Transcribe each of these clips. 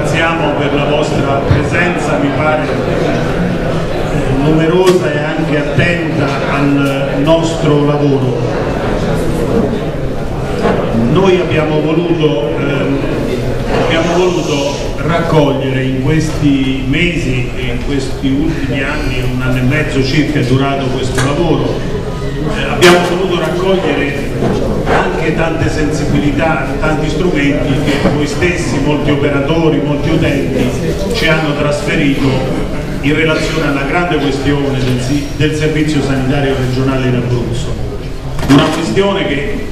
ringraziamo per la vostra presenza, mi pare eh, numerosa e anche attenta al nostro lavoro. Noi abbiamo voluto, ehm, abbiamo voluto raccogliere in questi mesi e in questi ultimi anni, un anno e mezzo circa è durato questo lavoro, eh, abbiamo voluto raccogliere anche tante sensibilità, tanti strumenti che voi stessi, molti operatori, molti utenti ci hanno trasferito in relazione alla grande questione del, del servizio sanitario regionale in Abruzzo. Una questione che,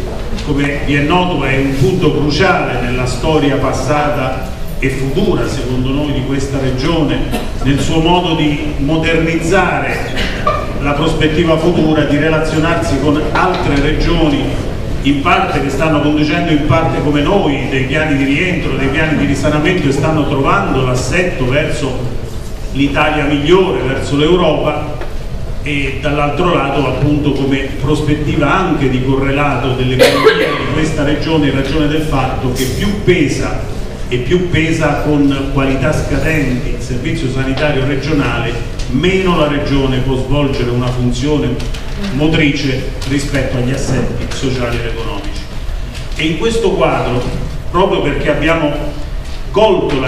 come vi è noto, è un punto cruciale nella storia passata e futura, secondo noi, di questa regione, nel suo modo di modernizzare la prospettiva futura, di relazionarsi con altre regioni in parte che stanno conducendo in parte come noi dei piani di rientro, dei piani di risanamento e stanno trovando l'assetto verso l'Italia migliore, verso l'Europa e dall'altro lato appunto come prospettiva anche di correlato dell'economia di questa regione in ragione del fatto che più pesa e più pesa con qualità scadenti il servizio sanitario regionale, meno la regione può svolgere una funzione motrice rispetto agli assetti sociali ed economici. E in questo quadro, proprio perché abbiamo colto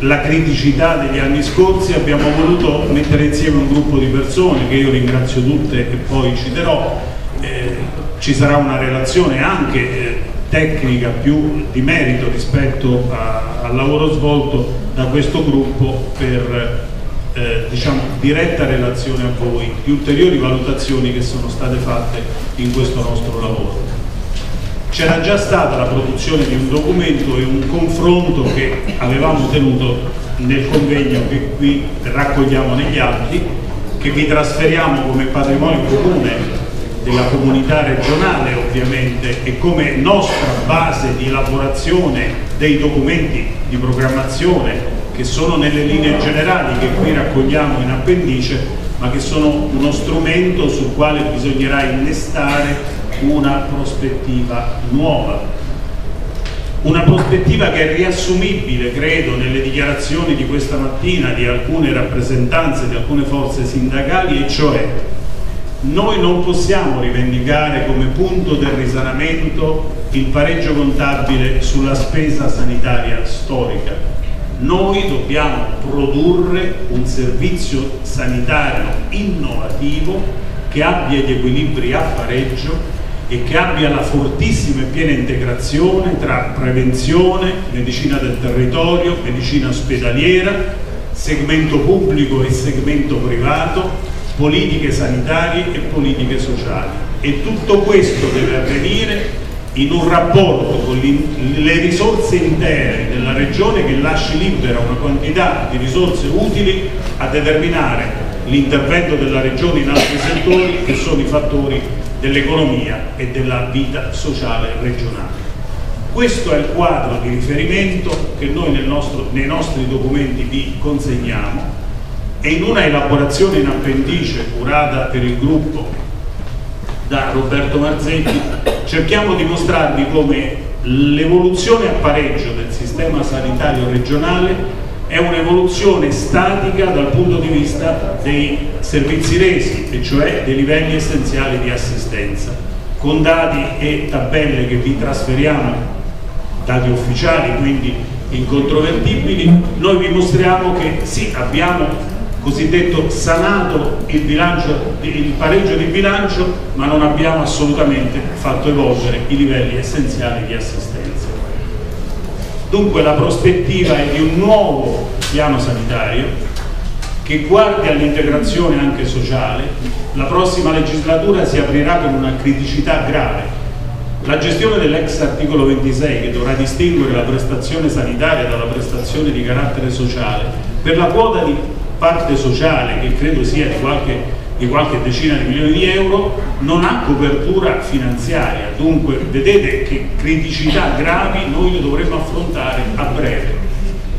la, criticità degli anni scorsi abbiamo voluto mettere insieme un gruppo di persone che io ringrazio tutte e poi citerò eh, ci sarà una relazione anche eh, tecnica più di merito rispetto a, al lavoro svolto da questo gruppo per eh, diciamo, diretta relazione a voi di ulteriori valutazioni che sono state fatte in questo nostro lavoro. C'era già stata la produzione di un documento e un confronto che avevamo tenuto nel convegno che qui raccogliamo negli atti, che vi trasferiamo come patrimonio comune della comunità regionale ovviamente e come nostra base di elaborazione dei documenti di programmazione che sono nelle linee generali che qui raccogliamo in appendice ma che sono uno strumento sul quale bisognerà innestare una prospettiva nuova una prospettiva che è riassumibile, credo, nelle dichiarazioni di questa mattina di alcune rappresentanze di alcune forze sindacali e cioè noi non possiamo rivendicare come punto del risanamento il pareggio contabile sulla spesa sanitaria storica. Noi dobbiamo produrre un servizio sanitario innovativo che abbia gli equilibri a pareggio e che abbia la fortissima e piena integrazione tra prevenzione, medicina del territorio, medicina ospedaliera, segmento pubblico e segmento privato, politiche sanitarie e politiche sociali. E tutto questo deve avvenire in un rapporto con le risorse intere della regione che lasci libera una quantità di risorse utili a determinare l'intervento della regione in altri settori che sono i fattori dell'economia e della vita sociale regionale. Questo è il quadro di riferimento che noi nostro, nei nostri documenti vi consegniamo e in una elaborazione in appendice curata per il gruppo da Roberto Marzetti cerchiamo di mostrarvi come l'evoluzione a pareggio del sistema sanitario regionale è un'evoluzione statica dal punto di vista dei servizi resi, e cioè dei livelli essenziali di assistenza, con dati e tabelle che vi trasferiamo, dati ufficiali, quindi incontrovertibili, noi vi mostriamo che sì, abbiamo cosiddetto sanato il, bilancio, il pareggio di bilancio ma non abbiamo assolutamente fatto evolvere i livelli essenziali di assistenza. Dunque la prospettiva è di un nuovo piano sanitario che guardi all'integrazione anche sociale, la prossima legislatura si aprirà con una criticità grave. La gestione dell'ex articolo 26 che dovrà distinguere la prestazione sanitaria dalla prestazione di carattere sociale per la quota di parte sociale che credo sia di qualche, di qualche decina di milioni di euro non ha copertura finanziaria. Dunque vedete che criticità gravi noi le dovremmo affrontare a breve.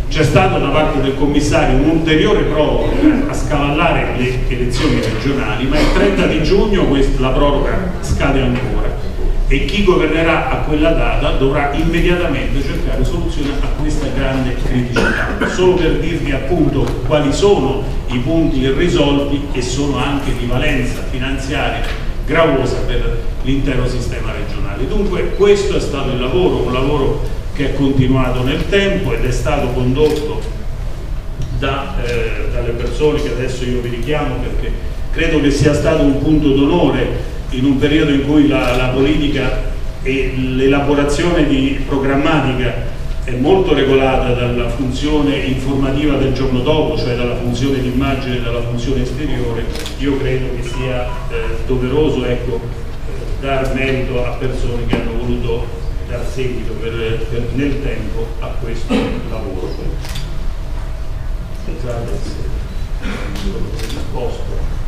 C'è stata da parte del commissario un'ulteriore proroga a scavallare le elezioni regionali ma il 30 di giugno la proroga scade ancora e chi governerà a quella data dovrà immediatamente cercare soluzione a questa grande criticità. Solo per dirvi appunto quali sono i punti irrisolti e sono anche di valenza finanziaria gravosa per l'intero sistema regionale. Dunque questo è stato il lavoro, un lavoro che è continuato nel tempo ed è stato condotto da, eh, dalle persone che adesso io vi richiamo perché credo che sia stato un punto d'onore in un periodo in cui la, la politica e l'elaborazione di programmatica è molto regolata dalla funzione informativa del giorno dopo, cioè dalla funzione di immagine e dalla funzione esteriore, io credo che sia eh, doveroso ecco, eh, dar merito a persone che hanno voluto dar seguito per, per, nel tempo a questo lavoro. Scusate se il posto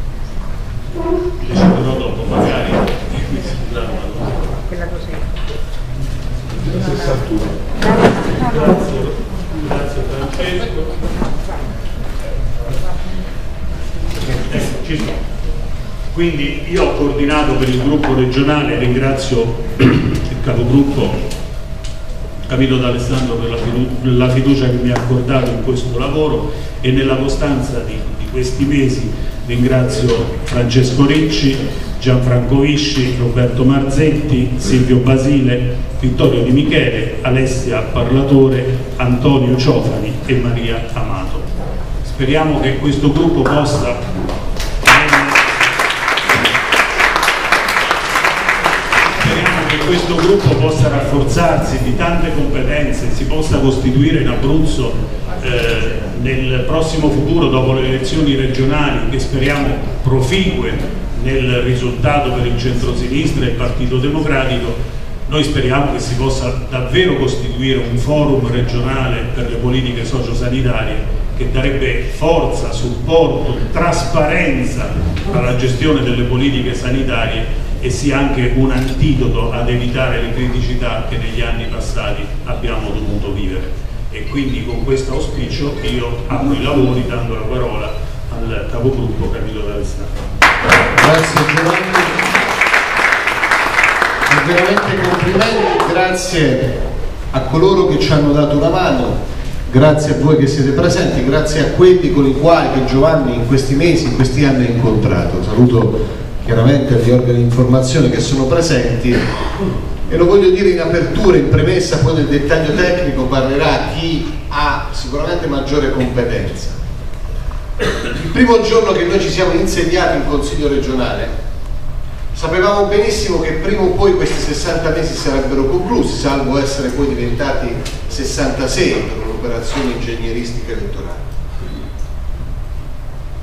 deciderò dopo magari. Quella così. 61 grazie grazie Francesco. Ecco ci sono. Quindi io ho coordinato per il gruppo regionale ringrazio il capogruppo Camillo D'Alessandro per la fiducia che mi ha accordato in questo lavoro e nella costanza di, di questi mesi Ringrazio Francesco Ricci, Gianfranco Visci, Roberto Marzetti, Silvio Basile, Vittorio Di Michele, Alessia Parlatore, Antonio Ciofani e Maria Amato. Speriamo che questo gruppo possa questo gruppo possa rafforzarsi di tante competenze, si possa costituire in Abruzzo eh, nel prossimo futuro, dopo le elezioni regionali, che speriamo profigue nel risultato per il centro-sinistra e il Partito Democratico, noi speriamo che si possa davvero costituire un forum regionale per le politiche sociosanitarie che darebbe forza, supporto, trasparenza alla gestione delle politiche sanitarie e sia anche un antidoto ad evitare le criticità che negli anni passati abbiamo dovuto vivere e quindi con questo auspicio io apro i lavori dando la parola al capogruppo Camillo D'Alessandro. Grazie Giovanni, veramente complimenti, grazie a coloro che ci hanno dato una mano, grazie a voi che siete presenti, grazie a quelli con i quali che Giovanni in questi mesi, in questi anni ha incontrato. Saluto chiaramente gli organi di informazione che sono presenti e lo voglio dire in apertura, in premessa, poi nel dettaglio tecnico parlerà chi ha sicuramente maggiore competenza. Il primo giorno che noi ci siamo insediati in Consiglio regionale sapevamo benissimo che prima o poi questi 60 mesi sarebbero conclusi, salvo essere poi diventati 66 per un'operazione ingegneristica elettorale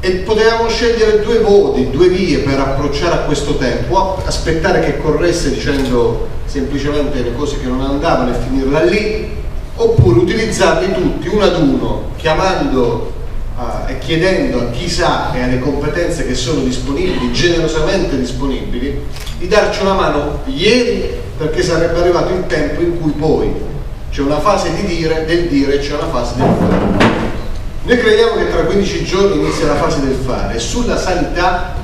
e potevamo scegliere due voti, due vie per approcciare a questo tempo, aspettare che corresse dicendo semplicemente le cose che non andavano e finirla lì, oppure utilizzarli tutti uno ad uno, chiamando e chiedendo a chi sa e alle competenze che sono disponibili, generosamente disponibili, di darci una mano ieri perché sarebbe arrivato il tempo in cui poi c'è una fase di dire, del dire e c'è una fase del fare. Noi crediamo che tra 15 giorni inizia la fase del fare. Sulla sanità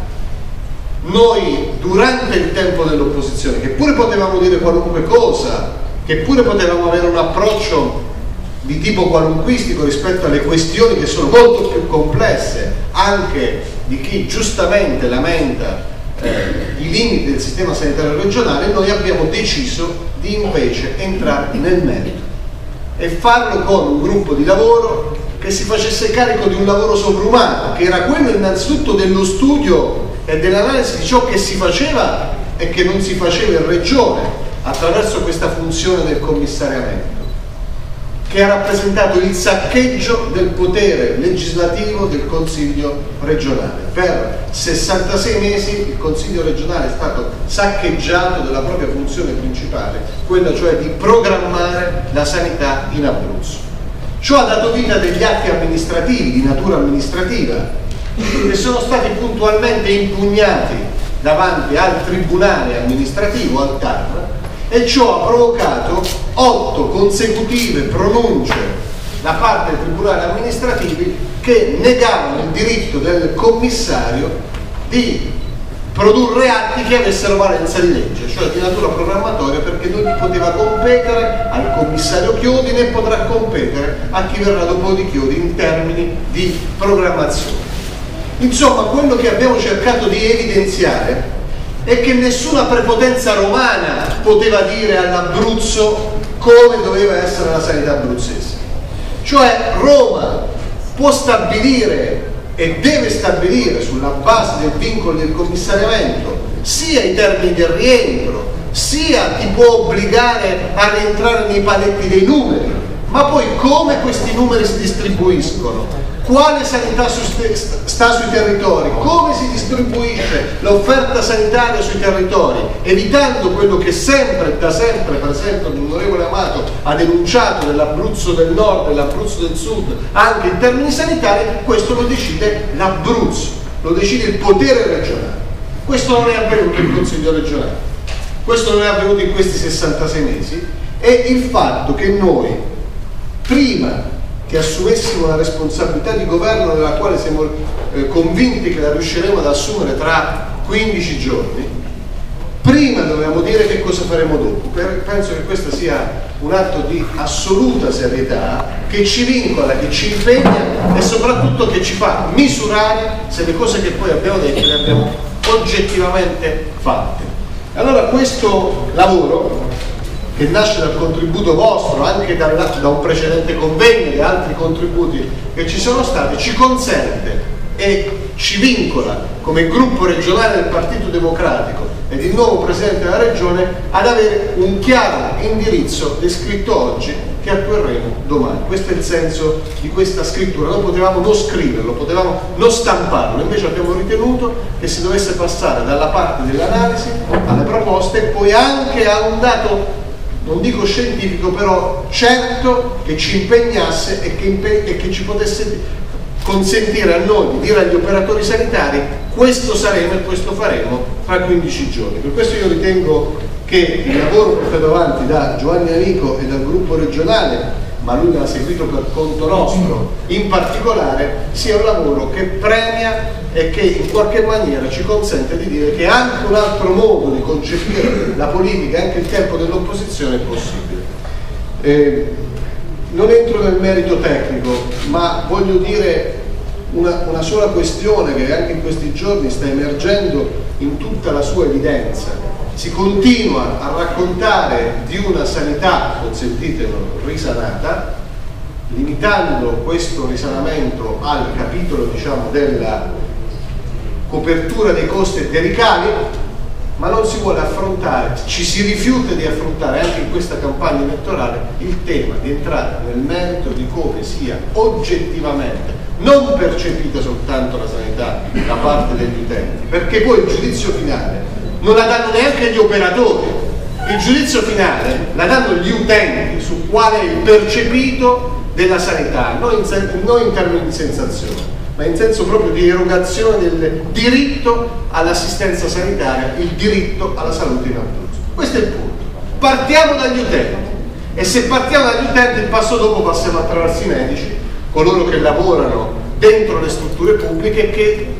noi durante il tempo dell'opposizione, che pure potevamo dire qualunque cosa, che pure potevamo avere un approccio di tipo qualunquistico rispetto alle questioni che sono molto più complesse, anche di chi giustamente lamenta eh, i limiti del sistema sanitario regionale, noi abbiamo deciso di invece entrare nel merito e farlo con un gruppo di lavoro che si facesse carico di un lavoro sovrumano, che era quello innanzitutto dello studio e dell'analisi di ciò che si faceva e che non si faceva in regione attraverso questa funzione del commissariamento, che ha rappresentato il saccheggio del potere legislativo del Consiglio regionale. Per 66 mesi il Consiglio regionale è stato saccheggiato della propria funzione principale, quella cioè di programmare la sanità in Abruzzo. Ciò ha dato vita a degli atti amministrativi, di natura amministrativa, che sono stati puntualmente impugnati davanti al Tribunale amministrativo, al TAR, e ciò ha provocato otto consecutive pronunce da parte dei tribunali amministrativi che negavano il diritto del commissario di produrre atti che avessero valenza di legge, cioè di natura programmatoria perché gli poteva competere al commissario Chiodi né potrà competere a chi verrà dopo di Chiodi in termini di programmazione. Insomma, quello che abbiamo cercato di evidenziare è che nessuna prepotenza romana poteva dire all'Abruzzo come doveva essere la sanità abruzzese. Cioè Roma può stabilire e deve stabilire sulla base del vincolo del commissariamento sia i termini del rientro, sia ti può obbligare a rientrare nei paletti dei numeri, ma poi come questi numeri si distribuiscono, quale sanità sta sui territori, come si distribuisce l'offerta sanitaria sui territori, evitando quello che sempre, da sempre, per esempio l'onorevole Amato ha denunciato nell'Abruzzo del nord e l'Abruzzo del sud, anche in termini sanitari, questo lo decide l'Abruzzo, lo decide il potere regionale. Questo non è avvenuto in Consiglio regionale, questo non è avvenuto in questi 66 mesi. E il fatto che noi prima che assumessimo una responsabilità di governo nella quale siamo eh, convinti che la riusciremo ad assumere tra 15 giorni, prima dobbiamo dire che cosa faremo dopo. Per, penso che questo sia un atto di assoluta serietà che ci vincola, che ci impegna e soprattutto che ci fa misurare se le cose che poi abbiamo detto le abbiamo oggettivamente fatte. Allora questo lavoro che nasce dal contributo vostro, anche da, da un precedente convegno e altri contributi che ci sono stati, ci consente e ci vincola come gruppo regionale del Partito Democratico ed il nuovo Presidente della Regione ad avere un chiaro indirizzo descritto oggi che attueremo domani. Questo è il senso di questa scrittura. Noi potevamo non scriverlo, potevamo non stamparlo, invece abbiamo ritenuto che si dovesse passare dalla parte dell'analisi alle proposte e poi anche a un dato non dico scientifico, però certo che ci impegnasse e che, impe e che ci potesse consentire a noi di dire agli operatori sanitari questo saremo e questo faremo tra 15 giorni. Per questo io ritengo che il lavoro portato avanti da Giovanni Amico e dal gruppo regionale ma lui l'ha seguito per conto nostro, in particolare sia un lavoro che premia e che in qualche maniera ci consente di dire che anche un altro modo di concepire la politica, anche il tempo dell'opposizione è possibile. Eh, non entro nel merito tecnico, ma voglio dire una, una sola questione che anche in questi giorni sta emergendo in tutta la sua evidenza si continua a raccontare di una sanità, consentitelo, risanata, limitando questo risanamento al capitolo diciamo, della copertura dei costi ricavi, ma non si vuole affrontare, ci si rifiuta di affrontare anche in questa campagna elettorale il tema di entrare nel merito di come sia oggettivamente non percepita soltanto la sanità da parte degli utenti, perché poi il giudizio finale non la danno neanche gli operatori, il giudizio finale la danno gli utenti su quale è il percepito della sanità, non in, non in termini di sensazione, ma in senso proprio di erogazione del diritto all'assistenza sanitaria, il diritto alla salute in Abruzzo. Questo è il punto. Partiamo dagli utenti e se partiamo dagli utenti il passo dopo passiamo attraverso i medici, coloro che lavorano dentro le strutture pubbliche che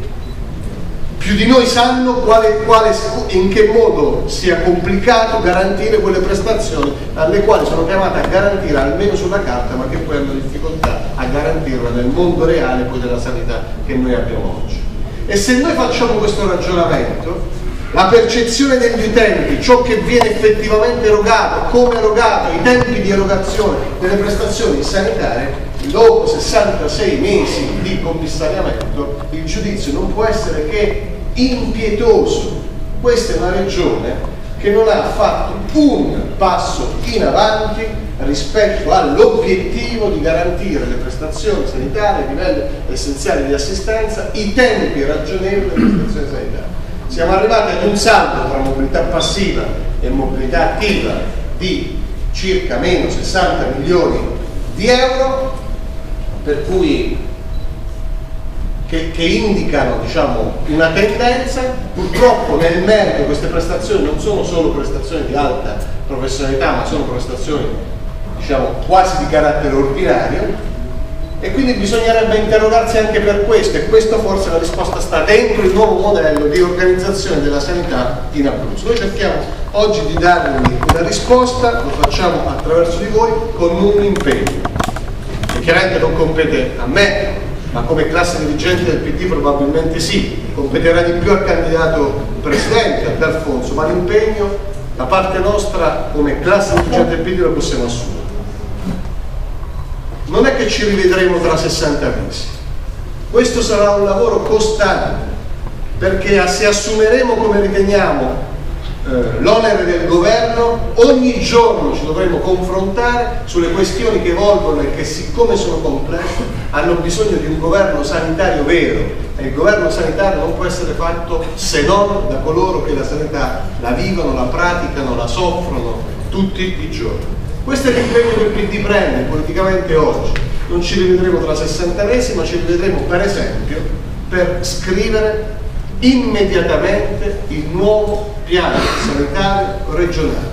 più di noi sanno quale, quale, in che modo sia complicato garantire quelle prestazioni alle quali sono chiamate a garantire almeno sulla carta ma che poi hanno difficoltà a garantirla nel mondo reale poi della sanità che noi abbiamo oggi. E se noi facciamo questo ragionamento, la percezione degli utenti, ciò che viene effettivamente erogato, come erogato, i tempi di erogazione delle prestazioni sanitarie, dopo 66 mesi di commissariamento il giudizio non può essere che impietoso. Questa è una regione che non ha fatto un passo in avanti rispetto all'obiettivo di garantire le prestazioni sanitarie, i livelli essenziali di assistenza, i tempi ragionevoli delle prestazioni sanitarie. Siamo arrivati ad un saldo tra mobilità passiva e mobilità attiva di circa meno 60 milioni di euro, per cui che, che indicano diciamo, una tendenza, purtroppo nel merito queste prestazioni non sono solo prestazioni di alta professionalità, ma sono prestazioni diciamo, quasi di carattere ordinario. E quindi bisognerebbe interrogarsi anche per questo e questo forse la risposta sta dentro il nuovo modello di organizzazione della sanità in Abruzzo. Noi cerchiamo oggi di darvi una risposta, lo facciamo attraverso di voi con un impegno, chiaramente non compete a me, ma come classe dirigente del PD probabilmente sì, competerà di più al candidato presidente, ad Alfonso, ma l'impegno da parte nostra come classe dirigente del PD lo possiamo assumere non è che ci rivedremo tra 60 mesi. Questo sarà un lavoro costante, perché se assumeremo come riteniamo eh, l'onere del governo, ogni giorno ci dovremo confrontare sulle questioni che evolvono e che siccome sono complesse hanno bisogno di un governo sanitario vero e il governo sanitario non può essere fatto se non da coloro che la sanità la vivono, la praticano, la soffrono tutti i giorni. Questo è l'impegno che il PD prende politicamente oggi. Non ci rivedremo tra 60 mesi, ma ci rivedremo per esempio per scrivere immediatamente il nuovo piano sanitario regionale.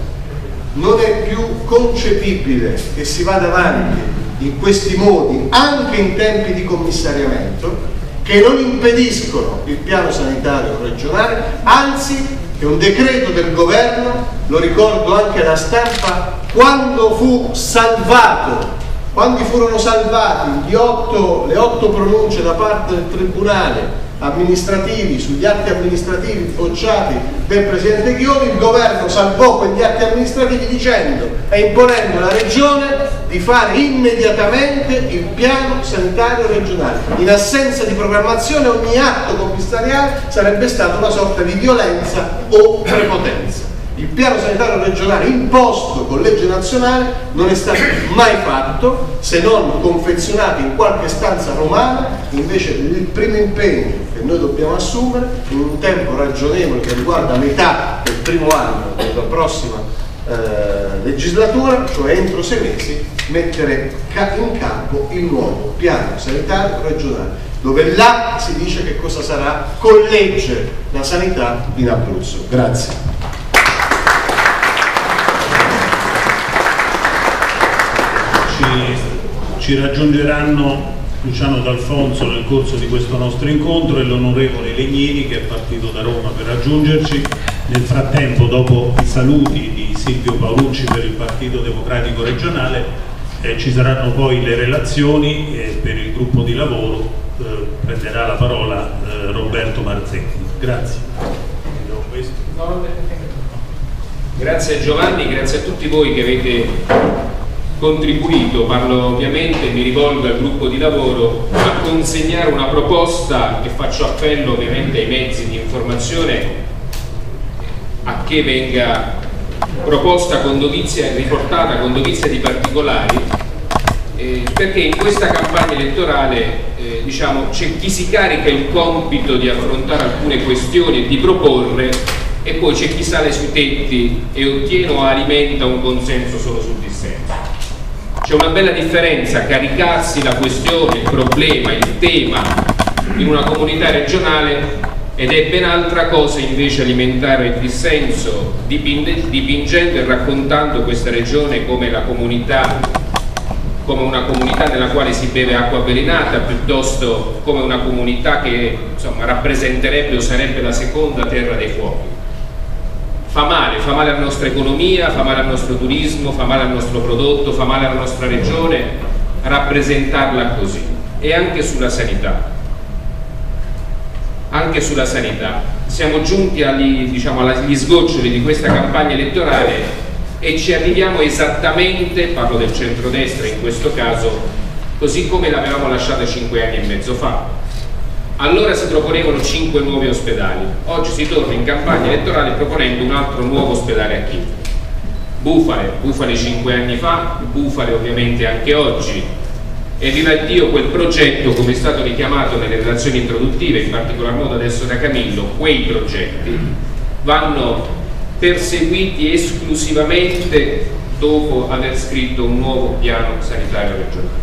Non è più concepibile che si vada avanti in questi modi, anche in tempi di commissariamento, che non impediscono il piano sanitario regionale, anzi che un decreto del governo, lo ricordo anche alla stampa, quando fu salvato, quando furono salvati otto, le otto pronunce da parte del Tribunale amministrativi, sugli atti amministrativi bocciati del Presidente Ghioni, il governo salvò quegli atti amministrativi dicendo e imponendo alla Regione di fare immediatamente il piano sanitario regionale. In assenza di programmazione ogni atto commissariale sarebbe stata una sorta di violenza o prepotenza. Il piano sanitario regionale imposto con legge nazionale non è stato mai fatto se non confezionato in qualche stanza romana, invece il primo impegno che noi dobbiamo assumere in un tempo ragionevole che riguarda metà del primo anno della prossima eh, legislatura, cioè entro sei mesi, mettere in campo il nuovo piano sanitario regionale, dove là si dice che cosa sarà con legge la sanità in Abruzzo. Grazie. Ci raggiungeranno Luciano D'Alfonso nel corso di questo nostro incontro e l'onorevole Legnini che è partito da Roma per raggiungerci. Nel frattempo, dopo i saluti di Silvio Paolucci per il Partito Democratico Regionale, eh, ci saranno poi le relazioni e per il gruppo di lavoro eh, prenderà la parola eh, Roberto Marzetti. Grazie. Grazie Giovanni, grazie a tutti voi che avete contribuito, parlo ovviamente, mi rivolgo al gruppo di lavoro, a consegnare una proposta che faccio appello ovviamente ai mezzi di informazione a che venga proposta con dovizia, riportata con dovizia di particolari eh, perché in questa campagna elettorale eh, diciamo, c'è chi si carica il compito di affrontare alcune questioni e di proporre e poi c'è chi sale sui tetti e ottiene o alimenta un consenso solo sul dissenso c'è una bella differenza caricarsi la questione, il problema, il tema in una comunità regionale ed è ben altra cosa invece alimentare il dissenso dipingendo e raccontando questa regione come la comunità come una comunità nella quale si beve acqua avvelenata piuttosto come una comunità che insomma, rappresenterebbe o sarebbe la seconda terra dei fuochi fa male, fa male alla nostra economia, fa male al nostro turismo, fa male al nostro prodotto, fa male alla nostra regione, rappresentarla così. E anche sulla sanità. Anche sulla sanità. Siamo giunti agli, diciamo, agli sgoccioli di questa campagna elettorale e ci arriviamo esattamente, parlo del centrodestra in questo caso, così come l'avevamo lasciata cinque anni e mezzo fa allora si proponevano 5 nuovi ospedali, oggi si torna in campagna elettorale proponendo un altro nuovo ospedale a Chievo. Bufale, bufale 5 anni fa, bufale ovviamente anche oggi. E viva Dio quel progetto, come è stato richiamato nelle relazioni introduttive, in particolar modo adesso da Camillo, quei progetti vanno perseguiti esclusivamente dopo aver scritto un nuovo piano sanitario regionale.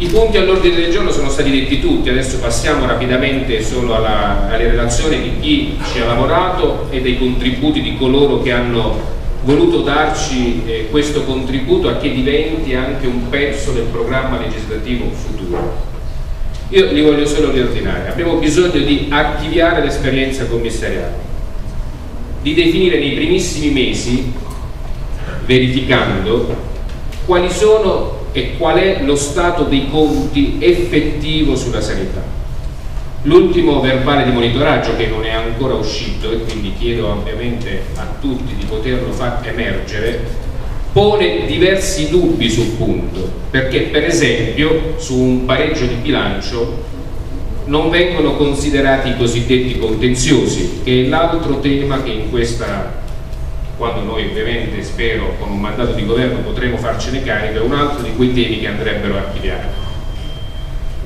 I punti all'ordine del giorno sono stati detti tutti, adesso passiamo rapidamente solo alla, alle relazioni di chi ci ha lavorato e dei contributi di coloro che hanno voluto darci eh, questo contributo a che diventi anche un pezzo del programma legislativo futuro. Io li voglio solo riordinare, abbiamo bisogno di archiviare l'esperienza commissariale, di definire nei primissimi mesi, verificando quali sono e qual è lo stato dei conti effettivo sulla sanità. L'ultimo verbale di monitoraggio che non è ancora uscito e quindi chiedo ovviamente a tutti di poterlo far emergere pone diversi dubbi sul punto perché per esempio su un pareggio di bilancio non vengono considerati i cosiddetti contenziosi che è l'altro tema che in questa quando noi ovviamente spero con un mandato di governo potremo farcene carico è un altro di quei temi che andrebbero archiviati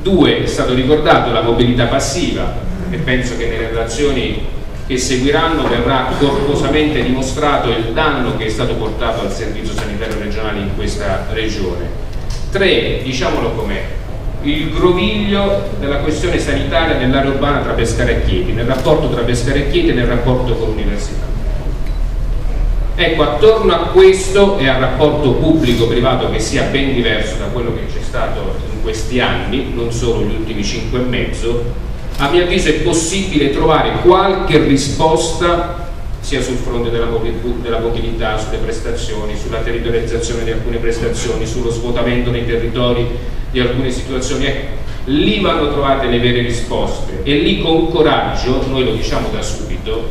Due, è stato ricordato la mobilità passiva e penso che nelle relazioni che seguiranno verrà corposamente dimostrato il danno che è stato portato al servizio sanitario regionale in questa regione. Tre, diciamolo com'è, il groviglio della questione sanitaria nell'area urbana tra Pescara e Chieti, nel rapporto tra Pescara e Chieti e nel rapporto con l'università. Ecco, attorno a questo e al rapporto pubblico-privato che sia ben diverso da quello che c'è stato questi anni, non solo gli ultimi cinque e mezzo, a mio avviso è possibile trovare qualche risposta sia sul fronte della mobilità, sulle prestazioni, sulla territorializzazione di alcune prestazioni, sullo svuotamento nei territori di alcune situazioni. Ecco, lì vanno trovate le vere risposte e lì con coraggio, noi lo diciamo da subito,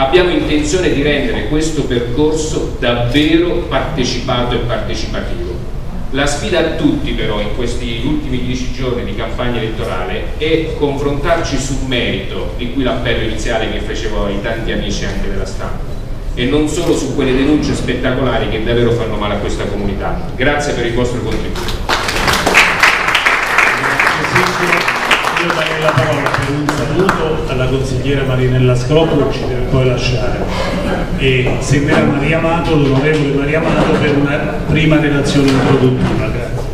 abbiamo intenzione di rendere questo percorso davvero partecipato e partecipativo. La sfida a tutti però in questi ultimi dieci giorni di campagna elettorale è confrontarci sul merito, di cui l'appello iniziale che facevo ai tanti amici anche della stampa, e non solo su quelle denunce spettacolari che davvero fanno male a questa comunità. Grazie per il vostro contributo. La parola per un saluto alla consigliera Marinella Scrocco ci deve poi lasciare e seguirà Maria Amato, l'onorevole Maria Amato per una prima relazione introduttiva. Grazie.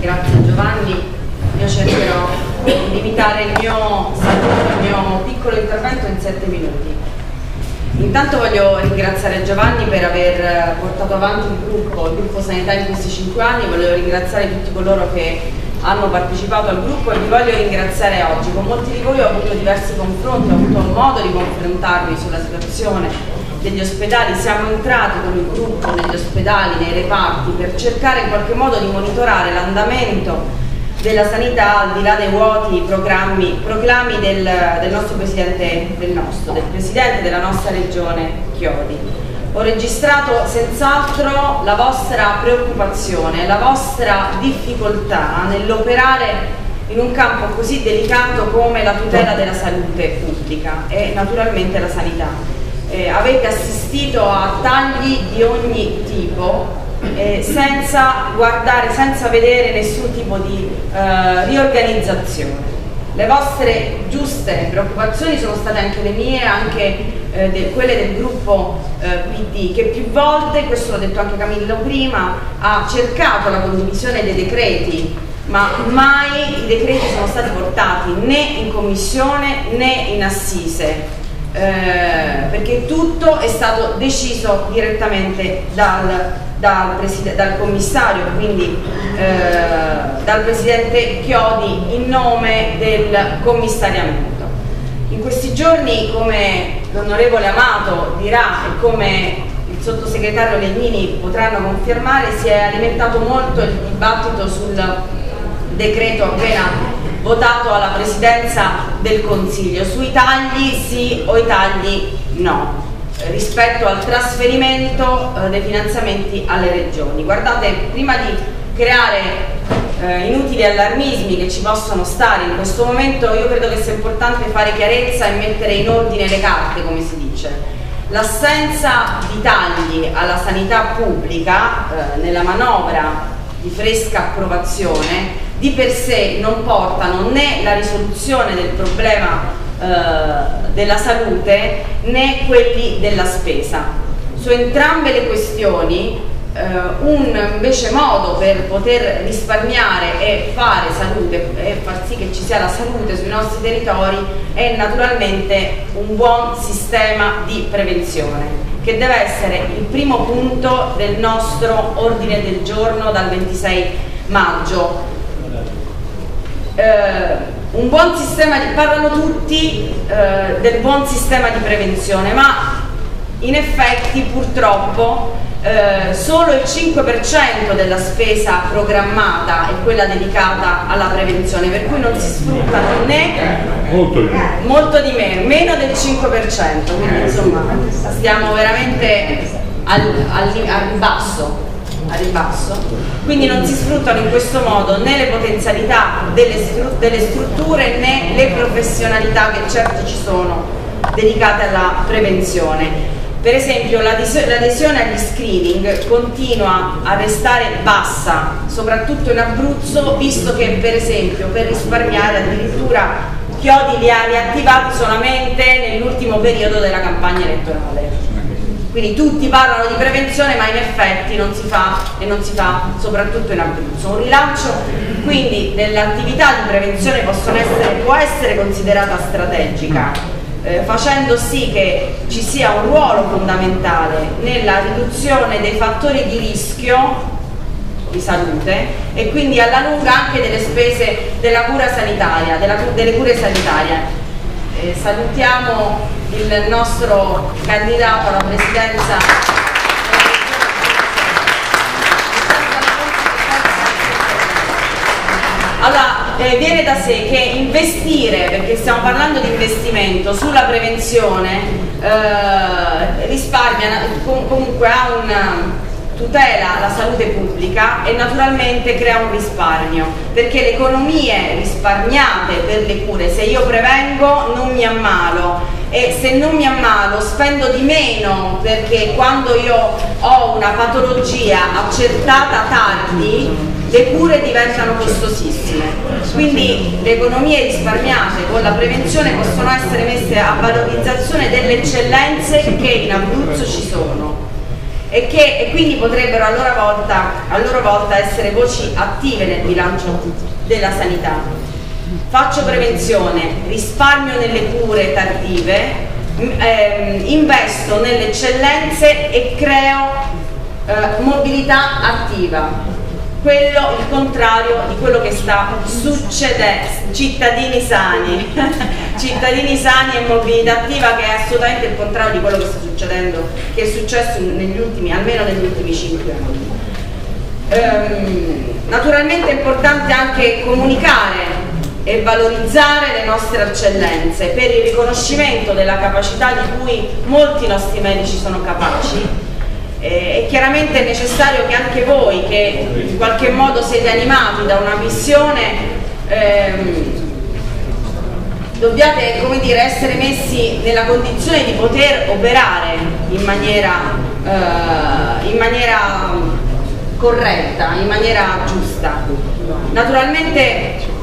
Grazie Giovanni, io cercherò di limitare il mio, il mio piccolo intervento in sette minuti. Intanto voglio ringraziare Giovanni per aver portato avanti il gruppo, il gruppo sanità in questi cinque anni, voglio ringraziare tutti coloro che hanno partecipato al gruppo e vi voglio ringraziare oggi. Con molti di voi ho avuto diversi confronti, ho avuto modo di confrontarmi sulla situazione degli ospedali, siamo entrati con il gruppo negli ospedali, nei reparti per cercare in qualche modo di monitorare l'andamento della sanità al di là dei vuoti proclami del, del nostro presidente, del nostro, del presidente della nostra regione Chiodi ho registrato senz'altro la vostra preoccupazione, la vostra difficoltà nell'operare in un campo così delicato come la tutela della salute pubblica e naturalmente la sanità. Eh, avete assistito a tagli di ogni tipo eh, senza guardare, senza vedere nessun tipo di eh, riorganizzazione. Le vostre giuste preoccupazioni sono state anche le mie, anche eh, de, quelle del gruppo eh, PD, che più volte, questo l'ho detto anche Camillo prima, ha cercato la condivisione dei decreti, ma mai i decreti sono stati portati né in commissione né in assise. Eh, perché tutto è stato deciso direttamente dal, dal, dal commissario, quindi eh, dal presidente Chiodi in nome del commissariamento. In questi giorni, come l'onorevole Amato dirà e come il sottosegretario Legnini potranno confermare, si è alimentato molto il dibattito sul decreto appena votato alla presidenza del Consiglio, sui tagli sì o i tagli no rispetto al trasferimento eh, dei finanziamenti alle regioni. Guardate, prima di creare eh, inutili allarmismi che ci possono stare in questo momento, io credo che sia importante fare chiarezza e mettere in ordine le carte, come si dice. L'assenza di tagli alla sanità pubblica eh, nella manovra di fresca approvazione di per sé non portano né la risoluzione del problema eh, della salute né quelli della spesa. Su entrambe le questioni un invece modo per poter risparmiare e fare salute e far sì che ci sia la salute sui nostri territori è naturalmente un buon sistema di prevenzione che deve essere il primo punto del nostro ordine del giorno dal 26 maggio. Eh, un buon sistema di, parlano tutti eh, del buon sistema di prevenzione, ma in effetti purtroppo eh, solo il 5% della spesa programmata è quella dedicata alla prevenzione, per cui non si sfruttano né molto di, molto di meno, meno del 5%, quindi insomma stiamo veramente al, al, al ribasso a ribasso, quindi non si sfruttano in questo modo né le potenzialità delle, delle strutture né le professionalità che certo ci sono dedicate alla prevenzione. Per esempio l'adesione agli screening continua a restare bassa, soprattutto in Abruzzo, visto che per esempio per risparmiare addirittura Chiodi li ha riattivati solamente nell'ultimo periodo della campagna elettorale. Quindi tutti parlano di prevenzione ma in effetti non si fa e non si fa soprattutto in Abruzzo. Un rilancio quindi dell'attività di prevenzione essere, può essere considerata strategica eh, facendo sì che ci sia un ruolo fondamentale nella riduzione dei fattori di rischio di salute e quindi alla lunga anche delle spese della cura sanitaria, della, delle cure sanitarie. Eh, salutiamo il nostro candidato alla presidenza. Allora, eh, viene da sé che investire, perché stiamo parlando di investimento, sulla prevenzione eh, risparmia, com comunque ha una tutela la salute pubblica e naturalmente crea un risparmio, perché le economie risparmiate per le cure, se io prevengo non mi ammalo e se non mi ammalo spendo di meno perché quando io ho una patologia accertata tardi le cure diventano costosissime, quindi le economie risparmiate con la prevenzione possono essere messe a valorizzazione delle eccellenze che in Abruzzo ci sono e che e quindi potrebbero a loro, volta, a loro volta essere voci attive nel bilancio della sanità. Faccio prevenzione, risparmio nelle cure tardive, ehm, investo nelle eccellenze e creo eh, mobilità attiva. Quello il contrario di quello che sta succedendo, cittadini sani, cittadini sani e mobilità attiva che è assolutamente il contrario di quello che sta succedendo, che è successo negli ultimi, almeno negli ultimi cinque anni. Ehm, naturalmente è importante anche comunicare e valorizzare le nostre eccellenze per il riconoscimento della capacità di cui molti nostri medici sono capaci eh, e chiaramente è necessario che anche voi che in qualche modo siete animati da una missione ehm, dobbiate dire, essere messi nella condizione di poter operare in maniera, eh, in maniera corretta, in maniera giusta. Naturalmente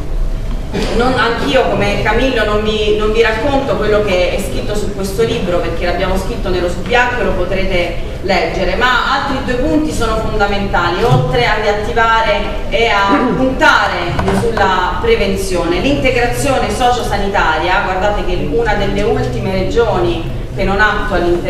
anch'io come Camillo non vi, non vi, racconto quello che è scritto su questo libro perché l'abbiamo scritto nero su bianco e lo potrete leggere, ma altri due punti sono fondamentali, oltre a riattivare e a puntare sulla prevenzione. L'integrazione sociosanitaria, guardate che una delle ultime regioni che non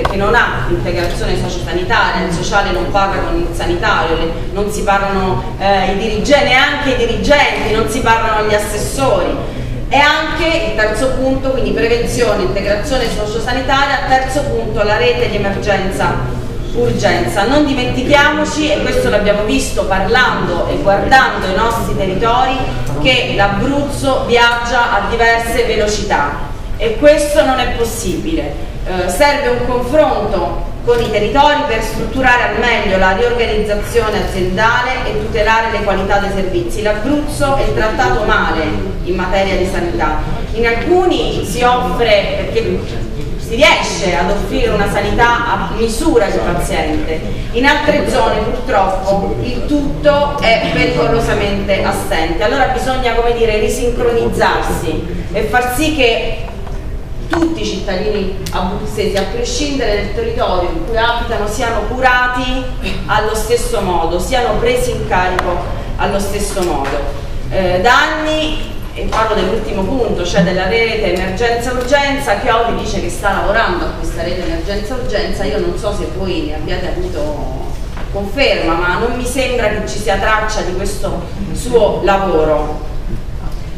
che non ha integrazione sociosanitaria, il sociale non parla con il sanitario, le, non si parlano eh, i dirigenti, neanche i dirigenti, non si parlano gli assessori. E anche il terzo punto, quindi prevenzione, integrazione sociosanitaria, terzo punto la rete di emergenza urgenza. Non dimentichiamoci, e questo l'abbiamo visto parlando e guardando i nostri territori, che l'Abruzzo viaggia a diverse velocità e questo non è possibile. Eh, serve un confronto con i territori per strutturare al meglio la riorganizzazione aziendale e tutelare le qualità dei servizi. L'Abruzzo è trattato male in materia di sanità. In alcuni si offre, perché si riesce ad offrire una sanità a misura del paziente, in altre zone purtroppo il tutto è pericolosamente assente. Allora bisogna come dire, risincronizzarsi e far sì che tutti i cittadini abruzzesi, a prescindere dal territorio in cui abitano, siano curati allo stesso modo, siano presi in carico allo stesso modo. Eh, da anni e parlo dell'ultimo punto, cioè della rete emergenza-urgenza, Chiodi dice che sta lavorando a questa rete emergenza-urgenza, io non so se voi ne abbiate avuto conferma, ma non mi sembra che ci sia traccia di questo suo lavoro.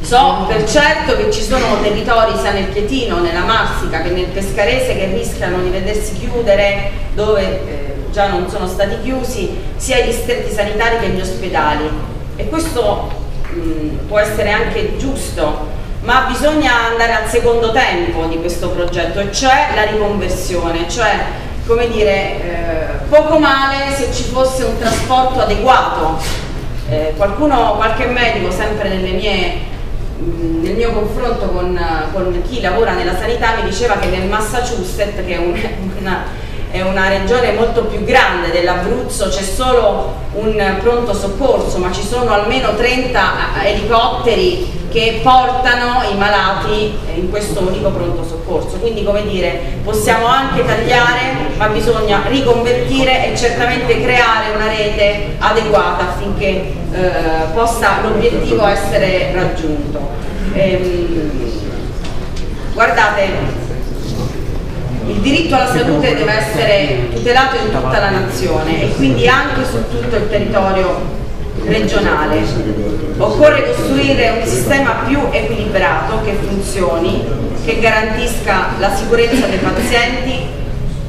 So per certo che ci sono territori sia nel Pietino, nella Marsica che nel Pescarese che rischiano di vedersi chiudere dove eh, già non sono stati chiusi sia i distretti sanitari che gli ospedali. E questo mh, può essere anche giusto ma bisogna andare al secondo tempo di questo progetto e cioè la riconversione cioè come dire eh, poco male se ci fosse un trasporto adeguato. Eh, qualcuno, qualche medico sempre nelle mie nel mio confronto con, con, chi lavora nella sanità mi diceva che nel Massachusetts, che è un, una, è una regione molto più grande dell'Abruzzo, c'è solo un pronto soccorso, ma ci sono almeno 30 elicotteri che portano i malati in questo unico pronto soccorso. Quindi come dire, possiamo anche tagliare, ma bisogna riconvertire e certamente creare una rete adeguata affinché eh, possa l'obiettivo essere raggiunto. Ehm, guardate, il diritto alla salute deve essere tutelato in tutta la nazione e quindi anche su tutto il territorio regionale. Occorre costruire un sistema più equilibrato che funzioni, che garantisca la sicurezza dei pazienti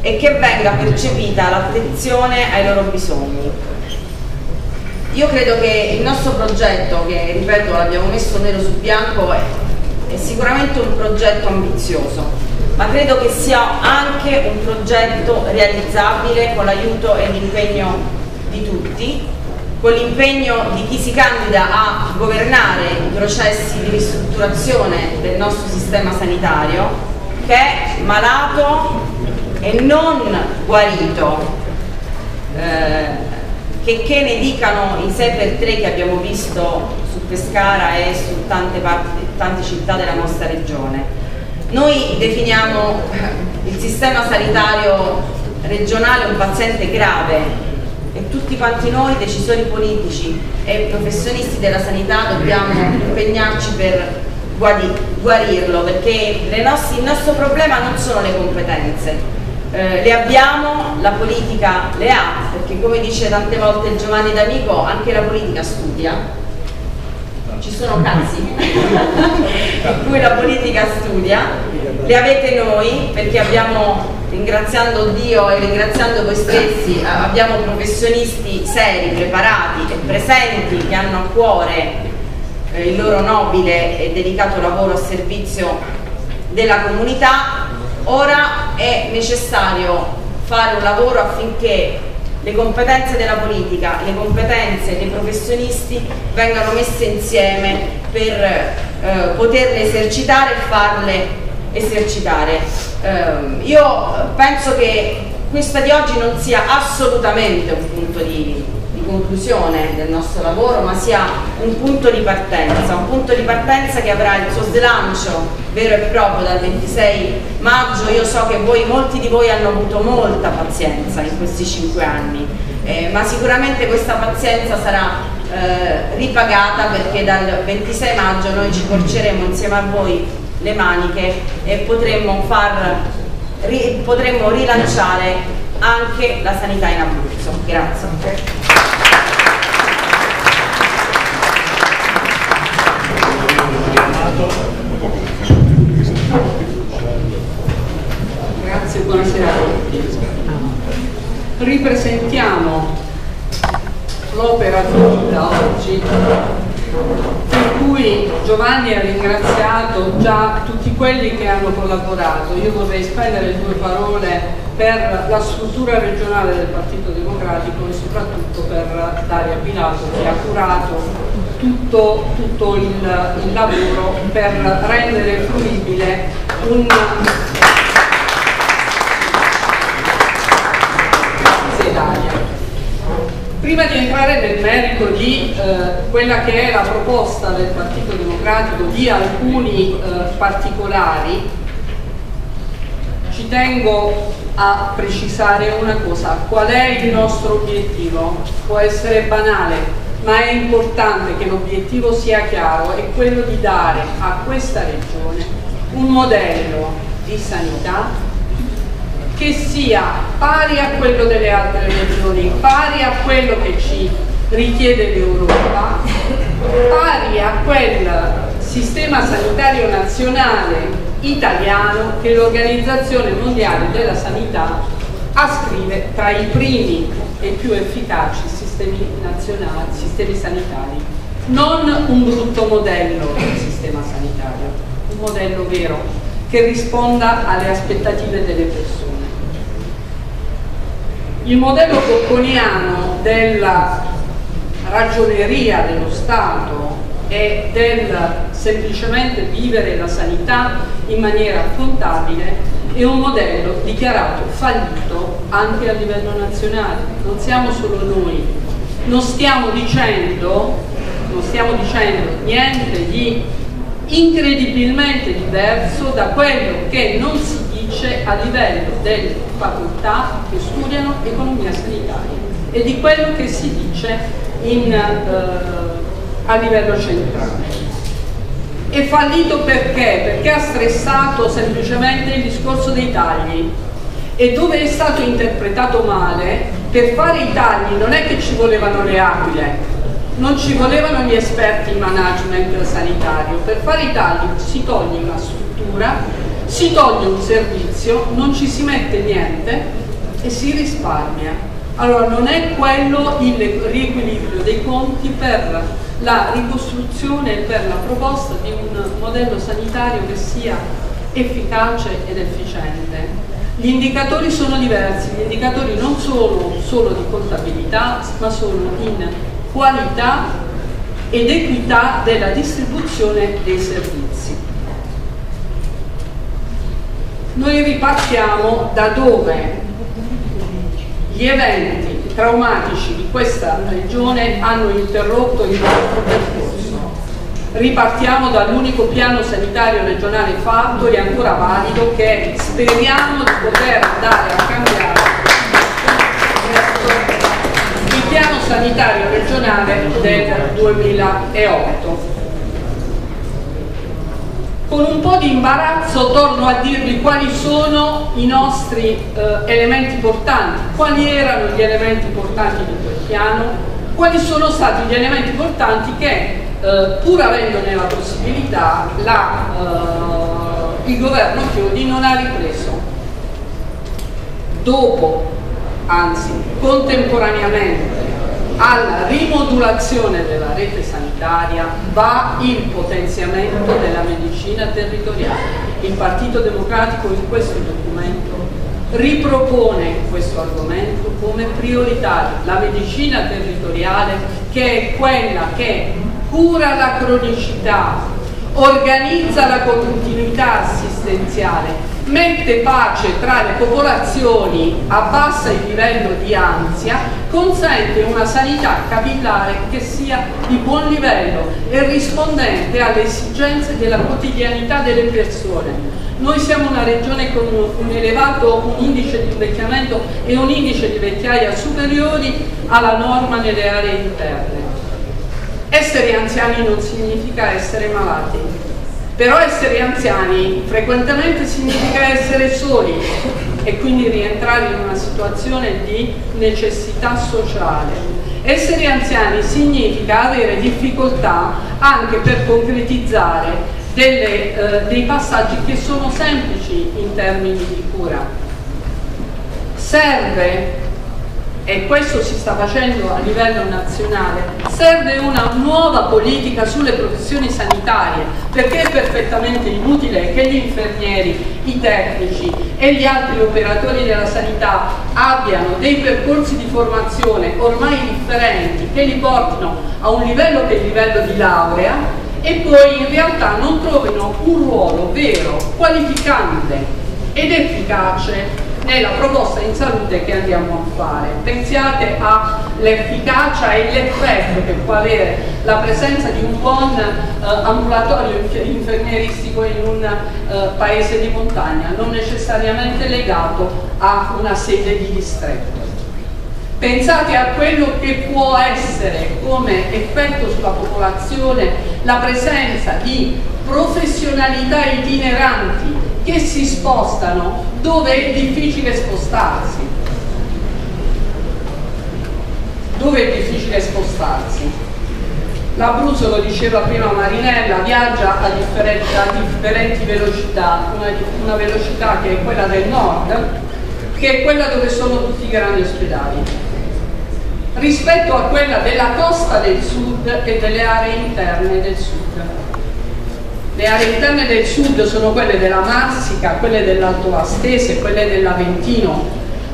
e che venga percepita l'attenzione ai loro bisogni. Io credo che il nostro progetto, che ripeto l'abbiamo messo nero su bianco, è, è sicuramente un progetto ambizioso, ma credo che sia anche un progetto realizzabile con l'aiuto e l'impegno di tutti, con l'impegno di chi si candida a governare i processi di ristrutturazione del nostro sistema sanitario, che è malato e non guarito. Eh, che, che ne dicano i 6x3 che abbiamo visto su Pescara e su tante, parti, tante città della nostra regione noi definiamo il sistema sanitario regionale un paziente grave e tutti quanti noi, decisori politici e professionisti della sanità, dobbiamo impegnarci per guarirlo perché nostre, il nostro problema non sono le competenze, eh, le abbiamo, la politica le ha, perché come dice tante volte Giovanni D'Amico, anche la politica studia ci sono casi in cui la politica studia, le avete noi perché abbiamo, ringraziando Dio e ringraziando voi stessi, abbiamo professionisti seri, preparati e presenti che hanno a cuore eh, il loro nobile e dedicato lavoro a servizio della comunità, ora è necessario fare un lavoro affinché le competenze della politica, le competenze dei professionisti vengano messe insieme per eh, poterle esercitare e farle esercitare. Eh, io penso che questa di oggi non sia assolutamente un punto di, conclusione del nostro lavoro, ma sia un punto di partenza, un punto di partenza che avrà il suo slancio vero e proprio dal 26 maggio. Io so che voi, molti di voi hanno avuto molta pazienza in questi cinque anni, eh, ma sicuramente questa pazienza sarà eh, ripagata perché dal 26 maggio noi ci porceremo insieme a voi le maniche e potremmo, far, ri, potremmo rilanciare anche la sanità in Abruzzo. Grazie, buonasera a tutti. Ripresentiamo l'opera finita oggi per cui Giovanni ha ringraziato già tutti quelli che hanno collaborato. Io vorrei spendere due parole per la struttura regionale del Partito Democratico e soprattutto per Daria Pilato che ha curato tutto, tutto il, il, lavoro per rendere fruibile un... Prima di entrare nel merito di eh, quella che è la proposta del Partito Democratico di alcuni eh, particolari, ci tengo a precisare una cosa, qual è il nostro obiettivo? Può essere banale, ma è importante che l'obiettivo sia chiaro, è quello di dare a questa regione un modello di sanità che sia pari a quello delle altre regioni, pari a quello che ci richiede l'Europa, pari a quel sistema sanitario nazionale italiano che l'Organizzazione Mondiale della Sanità ascrive tra i primi e più efficaci sistemi nazionali, sistemi sanitari. Non un brutto modello del sistema sanitario, un modello vero che risponda alle aspettative delle persone. Il modello bocconiano della ragioneria dello Stato e del semplicemente vivere la sanità in maniera contabile è un modello dichiarato fallito anche a livello nazionale. Non siamo solo noi, non stiamo dicendo, non stiamo dicendo niente di incredibilmente diverso da quello che non si dice a livello delle facoltà che studiano economia sanitaria e di quello che si dice in, eh, a livello centrale. È fallito perché? Perché ha stressato semplicemente il discorso dei tagli e dove è stato interpretato male, per fare i tagli non è che ci volevano le aquile, non ci volevano gli esperti in management sanitario, per fare i tagli si toglie una struttura, si toglie un servizio, non ci si mette niente e si risparmia. Allora non è quello il riequilibrio dei conti per la ricostruzione e per la proposta di un modello sanitario che sia efficace ed efficiente. Gli indicatori sono diversi, gli indicatori non sono solo di contabilità, ma sono in qualità ed equità della distribuzione dei servizi. Noi ripartiamo da dove gli eventi traumatici di questa regione hanno interrotto il nostro percorso. Ripartiamo dall'unico piano sanitario regionale fatto e ancora valido che speriamo di poter andare a cambiare il piano sanitario regionale del 2008 con un po' di imbarazzo torno a dirvi quali sono i nostri eh, elementi portanti, quali erano gli elementi portanti di quel piano, quali sono stati gli elementi portanti che eh, pur avendone la possibilità la, eh, il governo Chiodi non ha ripreso. Dopo, anzi contemporaneamente alla rimodulazione della rete sanitaria va il potenziamento della medicina territoriale. Il Partito Democratico in questo documento ripropone questo argomento come prioritario. La medicina territoriale che è quella che cura la cronicità, organizza la continuità assistenziale, mette pace tra le popolazioni, abbassa il livello di ansia, consente una sanità capillare che sia di buon livello e rispondente alle esigenze della quotidianità delle persone. Noi siamo una regione con un elevato indice di invecchiamento e un indice di vecchiaia superiori alla norma nelle aree interne. Essere anziani non significa essere malati, però essere anziani frequentemente significa essere soli e quindi rientrare in una situazione di necessità sociale. Essere anziani significa avere difficoltà anche per concretizzare delle, eh, dei passaggi che sono semplici in termini di cura. Serve e questo si sta facendo a livello nazionale, serve una nuova politica sulle professioni sanitarie perché è perfettamente inutile che gli infermieri, i tecnici e gli altri operatori della sanità abbiano dei percorsi di formazione ormai differenti che li portino a un livello che è il livello di laurea e poi in realtà non trovino un ruolo vero, qualificante ed efficace nella proposta in salute che andiamo a fare. Pensiate all'efficacia e l'effetto che può avere la presenza di un buon eh, ambulatorio infermieristico in un eh, paese di montagna, non necessariamente legato a una sede di distretto. Pensate a quello che può essere come effetto sulla popolazione la presenza di professionalità itineranti che si spostano dove è difficile spostarsi. Dove è difficile spostarsi? L'Abruzzo, lo diceva prima Marinella, viaggia a differenti, a differenti velocità, una, una velocità che è quella del nord, che è quella dove sono tutti i grandi ospedali, rispetto a quella della costa del sud e delle aree interne del sud. Le aree interne del sud sono quelle della Marsica, quelle dell'Alto Vastese, quelle dell'Aventino,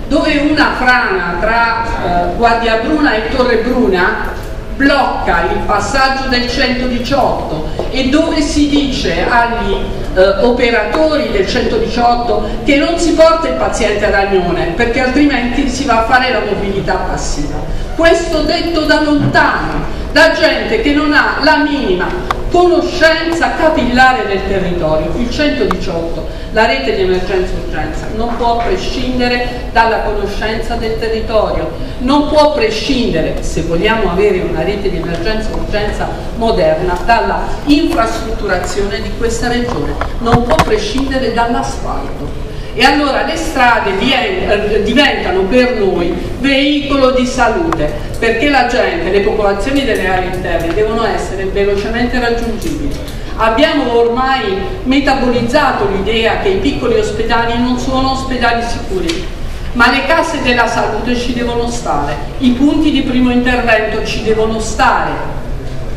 dove una frana tra eh, Guardia Bruna e Torre Bruna blocca il passaggio del 118 e dove si dice agli eh, operatori del 118 che non si porta il paziente ad Agnone perché altrimenti si va a fare la mobilità passiva. Questo detto da lontano, da gente che non ha la minima conoscenza capillare del territorio. Il 118, la rete di emergenza urgenza, non può prescindere dalla conoscenza del territorio, non può prescindere, se vogliamo avere una rete di emergenza urgenza moderna, dalla infrastrutturazione di questa regione, non può prescindere dall'asfalto e allora le strade eh, diventano per noi veicolo di salute perché la gente, le popolazioni delle aree interne devono essere velocemente raggiungibili. Abbiamo ormai metabolizzato l'idea che i piccoli ospedali non sono ospedali sicuri, ma le case della salute ci devono stare, i punti di primo intervento ci devono stare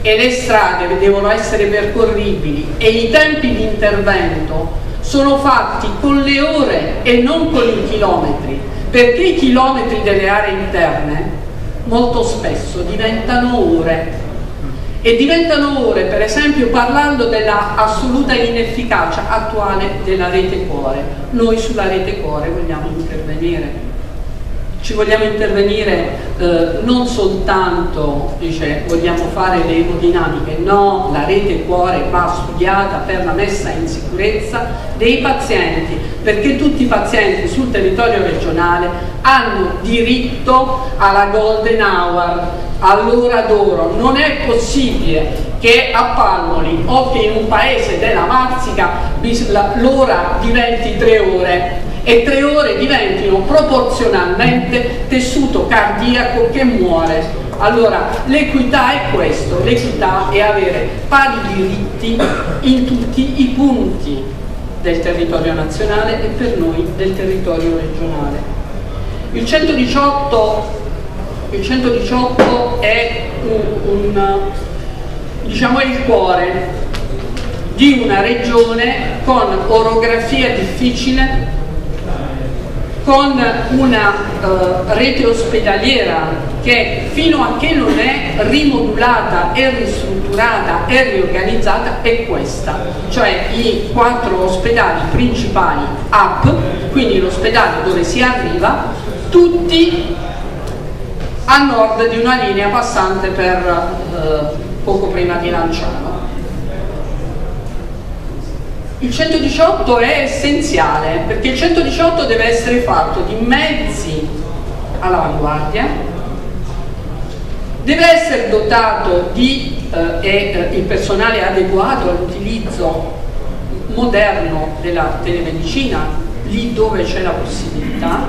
e le strade devono essere percorribili e i tempi di intervento sono fatti con le ore e non con i chilometri, perché i chilometri delle aree interne molto spesso diventano ore e diventano ore per esempio parlando della assoluta inefficacia attuale della rete cuore. Noi sulla rete cuore vogliamo intervenire ci vogliamo intervenire eh, non soltanto dice, vogliamo fare le emodinamiche, no, la rete cuore va studiata per la messa in sicurezza dei pazienti, perché tutti i pazienti sul territorio regionale hanno diritto alla golden hour, all'ora d'oro. Non è possibile che a Palmoli o che in un paese della Marsica l'ora diventi tre ore e tre ore diventino proporzionalmente tessuto cardiaco che muore. Allora l'equità è questo, l'equità è avere pari diritti in tutti i punti del territorio nazionale e per noi del territorio regionale. Il 118, il 118 è un, un, diciamo, il cuore di una regione con orografia difficile, con una uh, rete ospedaliera che fino a che non è rimodulata e ristrutturata e riorganizzata è questa, cioè i quattro ospedali principali up, quindi l'ospedale dove si arriva, tutti a nord di una linea passante per uh, poco prima di Lanciano. Il 118 è essenziale perché il 118 deve essere fatto di mezzi all'avanguardia, deve essere dotato di eh, eh, il personale adeguato all'utilizzo moderno della telemedicina lì dove c'è la possibilità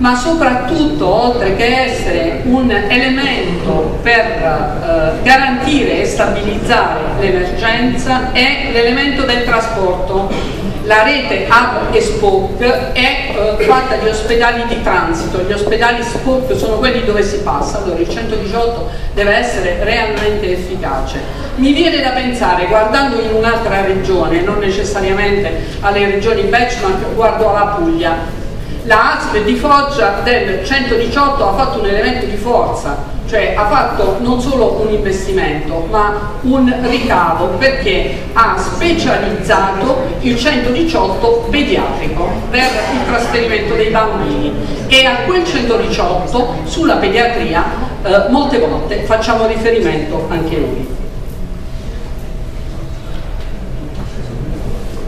ma soprattutto oltre che essere un elemento per eh, garantire e stabilizzare l'emergenza è l'elemento del trasporto. La rete hub e spoke è eh, fatta di ospedali di transito, gli ospedali spoke sono quelli dove si passa, allora il 118 deve essere realmente efficace. Mi viene da pensare, guardando in un'altra regione, non necessariamente alle regioni benchmark, guardo alla Puglia, La ASL di Foggia del 118 ha fatto un elemento di forza, cioè ha fatto non solo un investimento ma un ricavo perché ha specializzato il 118 pediatrico per il trasferimento dei bambini e a quel 118 sulla pediatria eh, molte volte facciamo riferimento anche noi.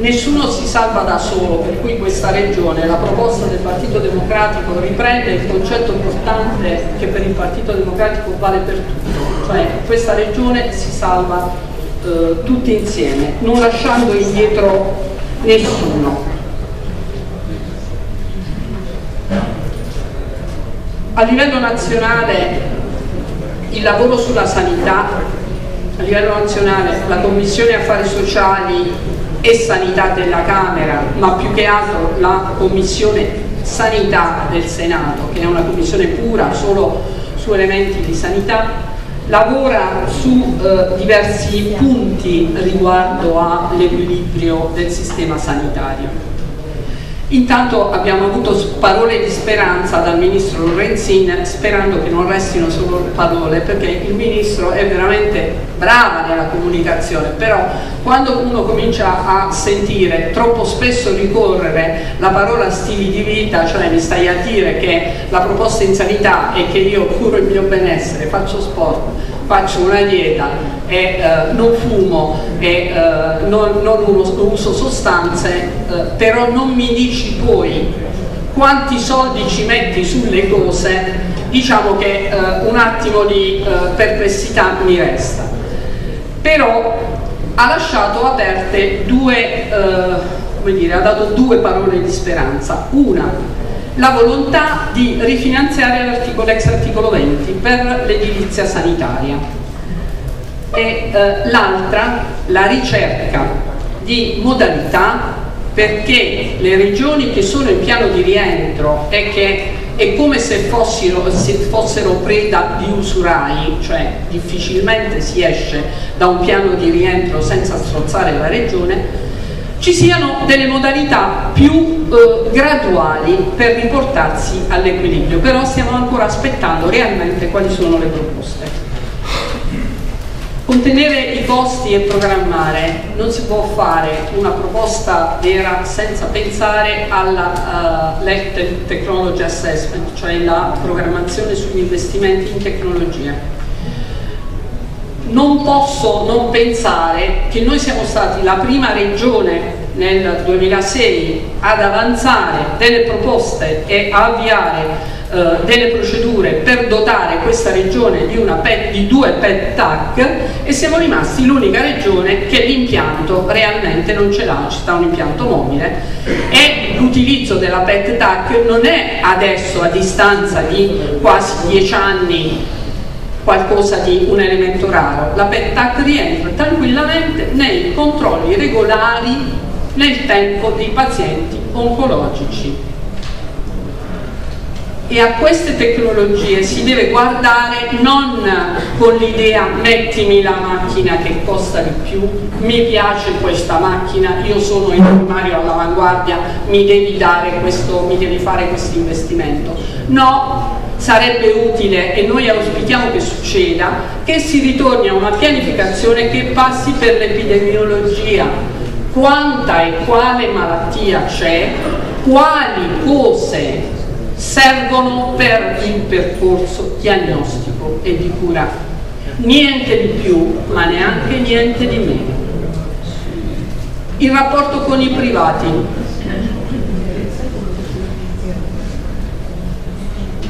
Nessuno si salva da solo, per cui questa regione, la proposta del Partito Democratico riprende il concetto importante che per il Partito Democratico vale per tutto, cioè questa regione si salva eh, tutti insieme, non lasciando indietro nessuno. A livello nazionale il lavoro sulla sanità, a livello nazionale la Commissione Affari Sociali e Sanità della Camera, ma più che altro la Commissione Sanità del Senato, che è una commissione pura solo su elementi di sanità, lavora su eh, diversi punti riguardo all'equilibrio del sistema sanitario. Intanto abbiamo avuto parole di speranza dal Ministro Lorenzin sperando che non restino solo parole perché il Ministro è veramente brava nella comunicazione però quando uno comincia a sentire troppo spesso ricorrere la parola stili di vita cioè mi stai a dire che la proposta in sanità è che io curo il mio benessere, faccio sport faccio una dieta e eh, non fumo e eh, non, non, uso sostanze, eh, però non mi dici poi quanti soldi ci metti sulle cose, diciamo che eh, un attimo di eh, perplessità mi resta. Però ha lasciato aperte due, eh, come dire, ha dato due parole di speranza. Una, la volontà di rifinanziare l'articolo ex articolo 20 per l'edilizia sanitaria e eh, l'altra la ricerca di modalità perché le regioni che sono in piano di rientro e che è come se fossero, se fossero preda di usurai, cioè difficilmente si esce da un piano di rientro senza strozzare la regione, ci siano delle modalità più eh, graduali per riportarsi all'equilibrio, però stiamo ancora aspettando realmente quali sono le proposte. Contenere i costi e programmare non si può fare una proposta vera senza pensare alla uh, Left Technology Assessment, cioè la programmazione sugli investimenti in tecnologia. Non posso non pensare che noi siamo stati la prima regione nel 2006 ad avanzare delle proposte e a avviare eh, delle procedure per dotare questa regione di, PET, di due PET TAC e siamo rimasti l'unica regione che l'impianto realmente non ce l'ha, ci sta un impianto mobile e l'utilizzo della PET TAC non è adesso a distanza di quasi dieci anni qualcosa di un elemento raro. La PET-TAC rientra tranquillamente nei controlli regolari nel tempo dei pazienti oncologici. E a queste tecnologie si deve guardare non con l'idea mettimi la macchina che costa di più, mi piace questa macchina, io sono il primario all'avanguardia, mi devi dare questo, mi devi fare questo investimento. No, sarebbe utile e noi auspichiamo che succeda che si ritorni a una pianificazione che passi per l'epidemiologia quanta e quale malattia c'è quali cose servono per il percorso diagnostico e di cura. Niente di più ma neanche niente di meno. Il rapporto con i privati.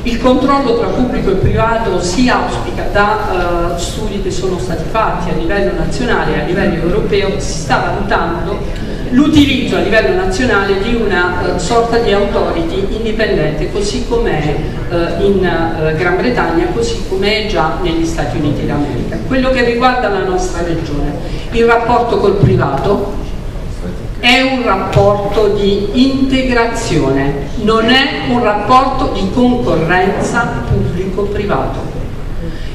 Il controllo tra pubblico e privato si auspica da uh, studi che sono stati fatti a livello nazionale e a livello europeo, si sta valutando l'utilizzo a livello nazionale di una uh, sorta di authority indipendente così com'è uh, in Gran Bretagna, così com'è già negli Stati Uniti d'America. Quello che riguarda la nostra regione, il rapporto col privato, è un rapporto di integrazione, non è un rapporto di concorrenza pubblico-privato.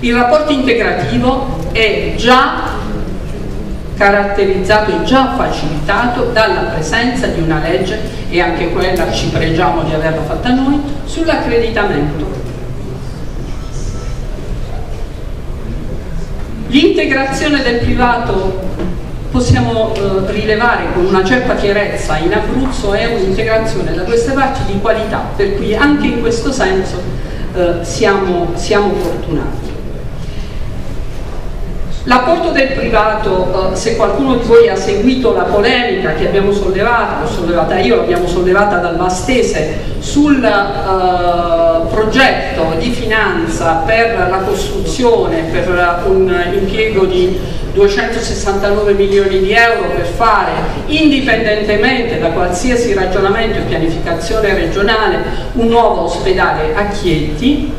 Il rapporto integrativo è già caratterizzato e già facilitato dalla presenza di una legge, e anche quella ci pregiamo di averla fatta noi, sull'accreditamento. L'integrazione del privato possiamo eh, rilevare con una certa chiarezza in Abruzzo è un'integrazione da queste parti di qualità, per cui anche in questo senso eh, siamo, siamo fortunati. L'apporto del privato, eh, se qualcuno di voi ha seguito la polemica che abbiamo sollevato, l'ho sollevata io, l'abbiamo sollevata dal Vastese, sul eh, progetto di finanza per la costruzione, per un impiego di 269 milioni di euro per fare, indipendentemente da qualsiasi ragionamento e pianificazione regionale, un nuovo ospedale a Chieti,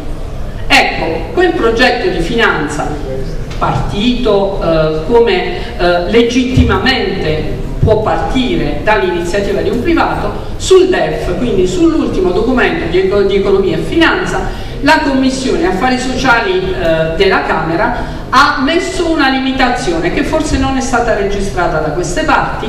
ecco, quel progetto di finanza partito eh, come eh, legittimamente può partire dall'iniziativa di un privato, sul DEF, quindi sull'ultimo documento di, di, economia e finanza, la Commissione Affari Sociali eh, della Camera ha messo una limitazione che forse non è stata registrata da queste parti,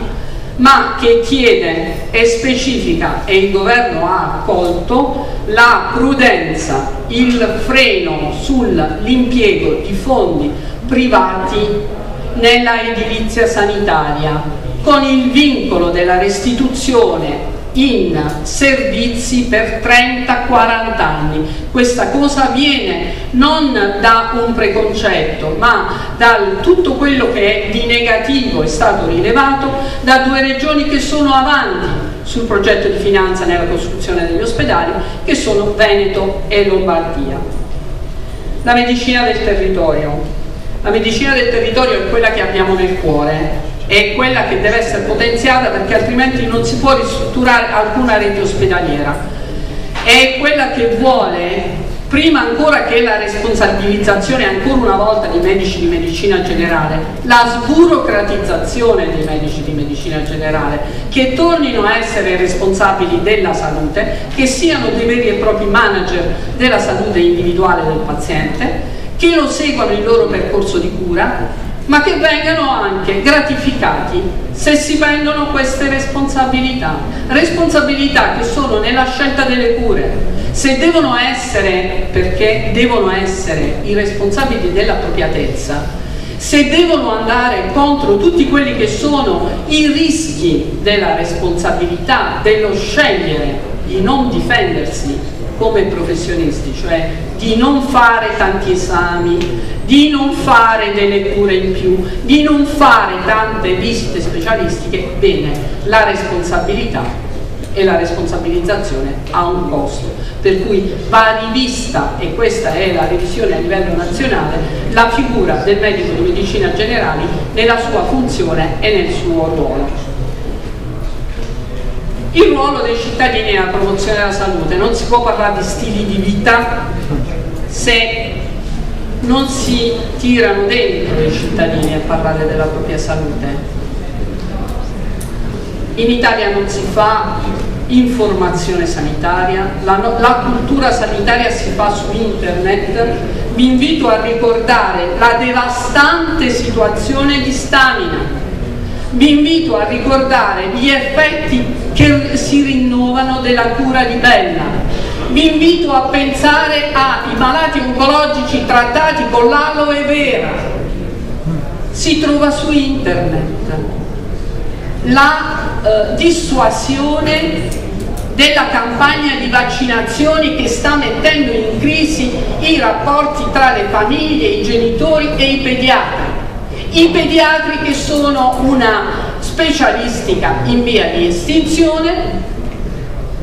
ma che chiede e specifica e il governo ha accolto la prudenza, il freno sull'impiego di fondi privati nella edilizia sanitaria con il vincolo della restituzione in servizi per 30-40 anni. Questa cosa avviene non da un preconcetto, ma da tutto quello che è di negativo è stato rilevato da due regioni che sono avanti sul progetto di finanza nella costruzione degli ospedali, che sono Veneto e Lombardia. La medicina del territorio. La medicina del territorio è quella che abbiamo nel cuore, è quella che deve essere potenziata perché altrimenti non si può ristrutturare alcuna rete ospedaliera. È quella che vuole, prima ancora che la responsabilizzazione ancora una volta dei medici di medicina generale, la sburocratizzazione dei medici di medicina generale, che tornino a essere responsabili della salute, che siano dei veri e propri manager della salute individuale del paziente, che lo seguano il loro percorso di cura, ma che vengano anche gratificati se si prendono queste responsabilità, responsabilità che sono nella scelta delle cure, se devono essere, perché devono essere i responsabili dell'appropriatezza, se devono andare contro tutti quelli che sono i rischi della responsabilità, dello scegliere di non difendersi come professionisti, cioè di non fare tanti esami, di non fare delle cure in più, di non fare tante visite specialistiche, bene, la responsabilità e la responsabilizzazione ha un costo, per cui va rivista, e questa è la revisione a livello nazionale, la figura del medico di medicina generale nella sua funzione e nel suo ruolo il ruolo dei cittadini nella promozione della salute. Non si può parlare di stili di vita se non si tirano dentro i cittadini a parlare della propria salute. In Italia non si fa informazione sanitaria, la, la, cultura sanitaria si fa su internet, vi invito a ricordare la devastante situazione di stamina, vi invito a ricordare gli effetti che si rinnovano della cura di Bella. Vi invito a pensare ai malati oncologici trattati con l'aloe vera. Si trova su internet. La eh, dissuasione della campagna di vaccinazioni che sta mettendo in crisi i rapporti tra le famiglie, i genitori e i pediatri i pediatri che sono una specialistica in via di estinzione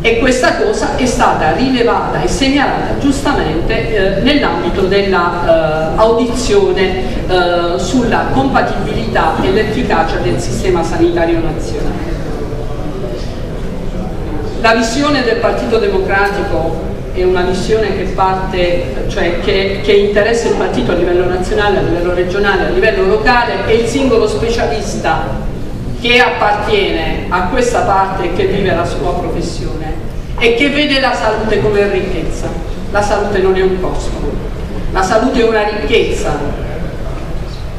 e questa cosa è stata rilevata e segnalata giustamente eh, nell'ambito dell'audizione eh, eh, sulla compatibilità e l'efficacia del sistema sanitario nazionale. La visione del Partito Democratico è una missione che parte, cioè che, che, interessa il partito a livello nazionale, a livello regionale, a livello locale e il singolo specialista che appartiene a questa parte che vive la sua professione e che vede la salute come ricchezza. La salute non è un costo, la salute è una ricchezza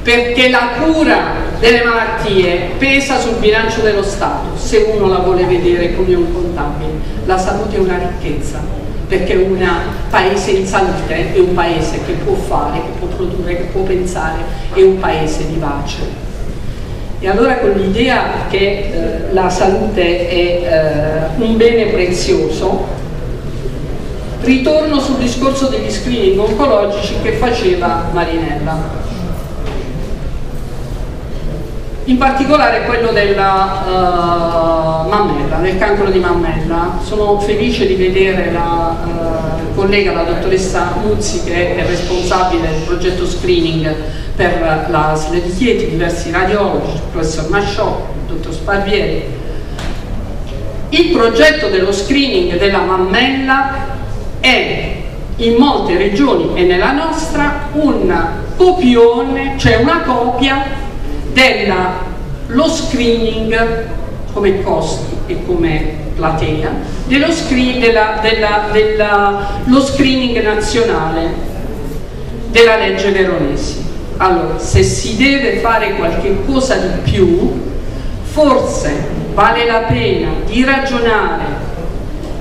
perché la cura delle malattie pesa sul bilancio dello Stato, se uno la vuole vedere come un contabile. La salute è una ricchezza, perché un paese in salute è un paese che può fare, che può produrre, che può pensare, è un paese vivace. E allora con l'idea che eh, la salute è eh, un bene prezioso, ritorno sul discorso degli screening oncologici che faceva Marinella. In particolare quello della uh, mammella, del cancro di mammella. Sono felice di vedere la uh, collega, la dottoressa Muzzi, che è responsabile del progetto screening per la SLE di Chieti, diversi radiologi, il professor Masciò, il dottor Sparvieri. Il progetto dello screening della mammella è in molte regioni e nella nostra un copione, cioè una copia dello screening come costi e come platea, dello screen, della, della, della, lo screening nazionale della legge Veronesi. Allora, se si deve fare qualche cosa di più, forse vale la pena di ragionare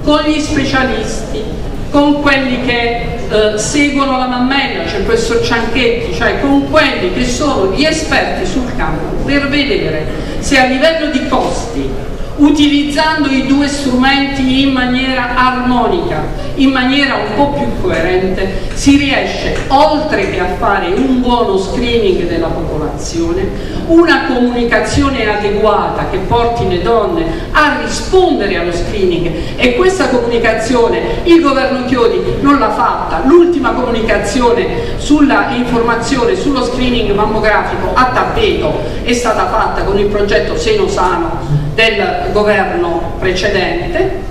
con gli specialisti, con quelli che eh, seguono la mammella, cioè il professor Cianchetti, cioè con quelli che sono gli esperti sul campo per vedere se a livello di costi utilizzando i due strumenti in maniera armonica, in maniera un po' più coerente, si riesce, oltre che a fare un buono screening della popolazione, una comunicazione adeguata che porti le donne a rispondere allo screening. E questa comunicazione il governo Chiodi non l'ha fatta, l'ultima comunicazione sulla informazione, sullo screening mammografico a tappeto è stata fatta con il progetto Seno Sano del governo precedente,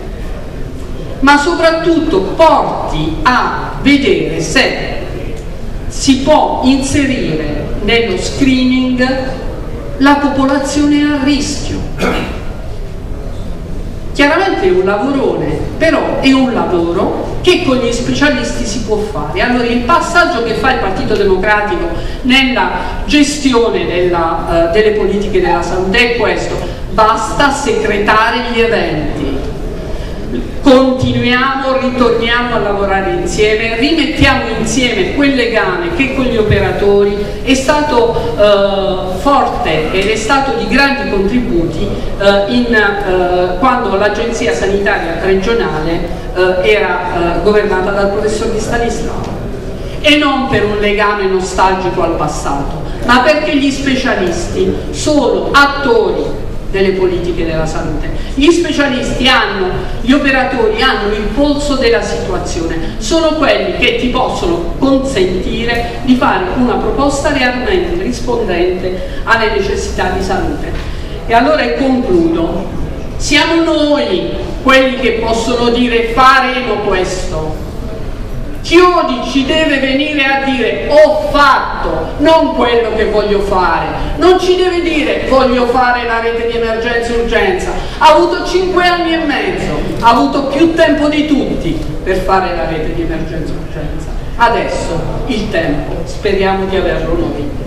ma soprattutto porti a vedere se si può inserire nello screening la popolazione a rischio. Chiaramente è un lavorone, però è un lavoro che con gli specialisti si può fare. Allora il passaggio che fa il Partito Democratico nella gestione della, uh, delle politiche della salute è questo, basta secretare gli eventi. Continuiamo, ritorniamo a lavorare insieme, rimettiamo insieme quel legame che con gli operatori è stato eh, forte ed è stato di grandi contributi eh, in, eh, quando l'agenzia sanitaria regionale eh, era eh, governata dal professor Di Stanislao. E non per un legame nostalgico al passato, ma perché gli specialisti sono attori delle politiche della salute. Gli specialisti hanno, gli operatori hanno il polso della situazione, sono quelli che ti possono consentire di fare una proposta realmente rispondente alle necessità di salute. E allora concludo, siamo noi quelli che possono dire faremo questo, Chiodi ci deve venire a dire ho fatto, non quello che voglio fare. Non ci deve dire voglio fare la rete di emergenza e urgenza. Ha avuto 5 anni e mezzo, ha avuto più tempo di tutti per fare la rete di emergenza e urgenza. Adesso il tempo, speriamo di averlo noi.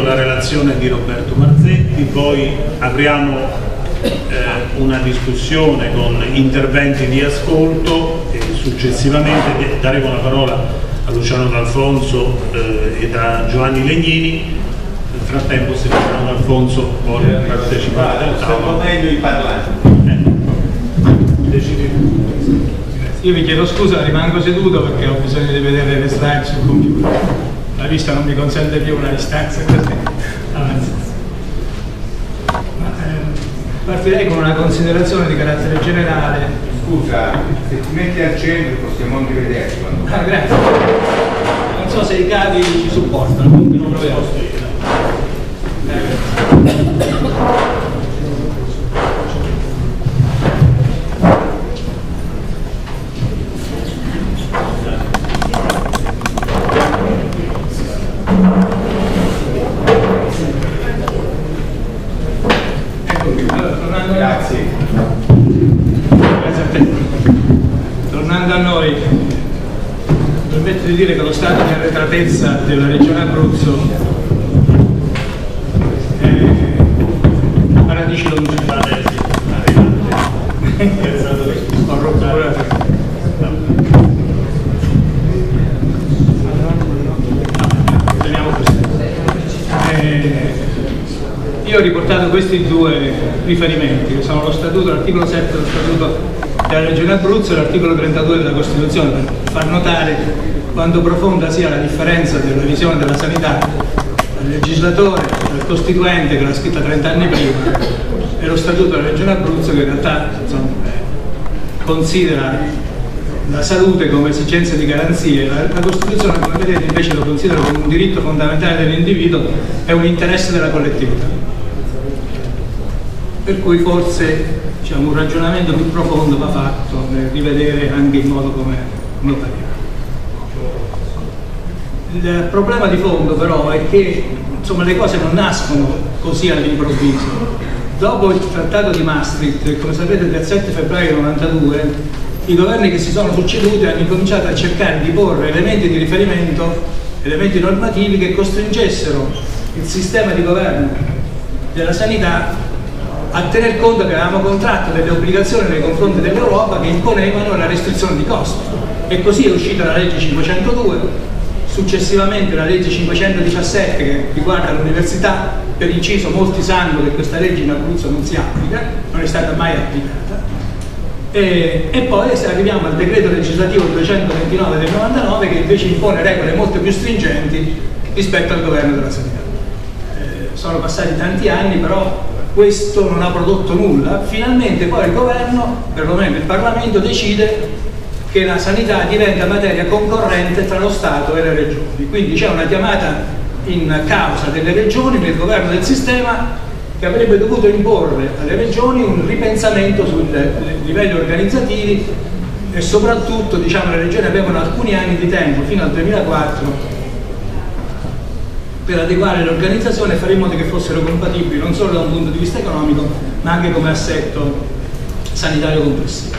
L'intervento, la relazione di Roberto Marzetti, poi apriamo eh, una discussione con interventi di ascolto e successivamente daremo la parola a Luciano D'Alfonso eh, e a Giovanni Legnini. Nel frattempo se Luciano D'Alfonso vuole partecipare al tavolo. meglio i parlanti. Io vi chiedo scusa, rimango seduto perché ho bisogno di vedere le slide sul computer la vista non mi consente più una distanza così avanzata. Eh, partirei con una considerazione di carattere generale. Scusa, se ti metti al centro possiamo anche vederti quando... Ah, grazie. Non so se i cavi ci supportano, comunque non proviamo. A dire che lo stato di arretratezza della regione Abruzzo è a radici longitudinali. Ho rotto io ho riportato questi due riferimenti, che sono lo statuto, l'articolo 7 dello statuto della Regione Abruzzo e l'articolo 32 della Costituzione, per far notare quanto profonda sia la differenza della visione della sanità del legislatore, del costituente che l'ha scritta 30 anni prima e lo statuto della Regione Abruzzo che in realtà insomma, considera la salute come esigenza di garanzie, la, la, Costituzione come vedete invece lo considera come un diritto fondamentale dell'individuo e un interesse della collettività. Per cui forse diciamo, un ragionamento più profondo va fatto nel rivedere anche il modo come lo pariamo. Il problema di fondo però è che insomma, le cose non nascono così all'improvviso. Dopo il trattato di Maastricht, come sapete il 7 febbraio 1992, i governi che si sono succeduti hanno incominciato a cercare di porre elementi di riferimento, elementi normativi che costringessero il sistema di governo della sanità a tener conto che avevamo contratto delle obbligazioni nei confronti dell'Europa che imponevano la restrizione di costi. E così è uscita la legge 502, successivamente la legge 517 che riguarda l'università, per inciso molti sanno che questa legge in Abruzzo non si applica, non è stata mai applicata e, e, poi arriviamo al decreto legislativo 229 del 99 che invece impone regole molto più stringenti rispetto al governo della sanità. Eh, sono passati tanti anni, però questo non ha prodotto nulla. Finalmente poi il governo, perlomeno il Parlamento, decide che la sanità diventa materia concorrente tra lo Stato e le regioni. Quindi c'è una chiamata in causa delle regioni nel governo del sistema che avrebbe dovuto imporre alle regioni un ripensamento sui livelli organizzativi e soprattutto diciamo, le regioni avevano alcuni anni di tempo, fino al 2004, per adeguare l'organizzazione e fare in modo che fossero compatibili non solo da un punto di vista economico, ma anche come assetto sanitario complessivo.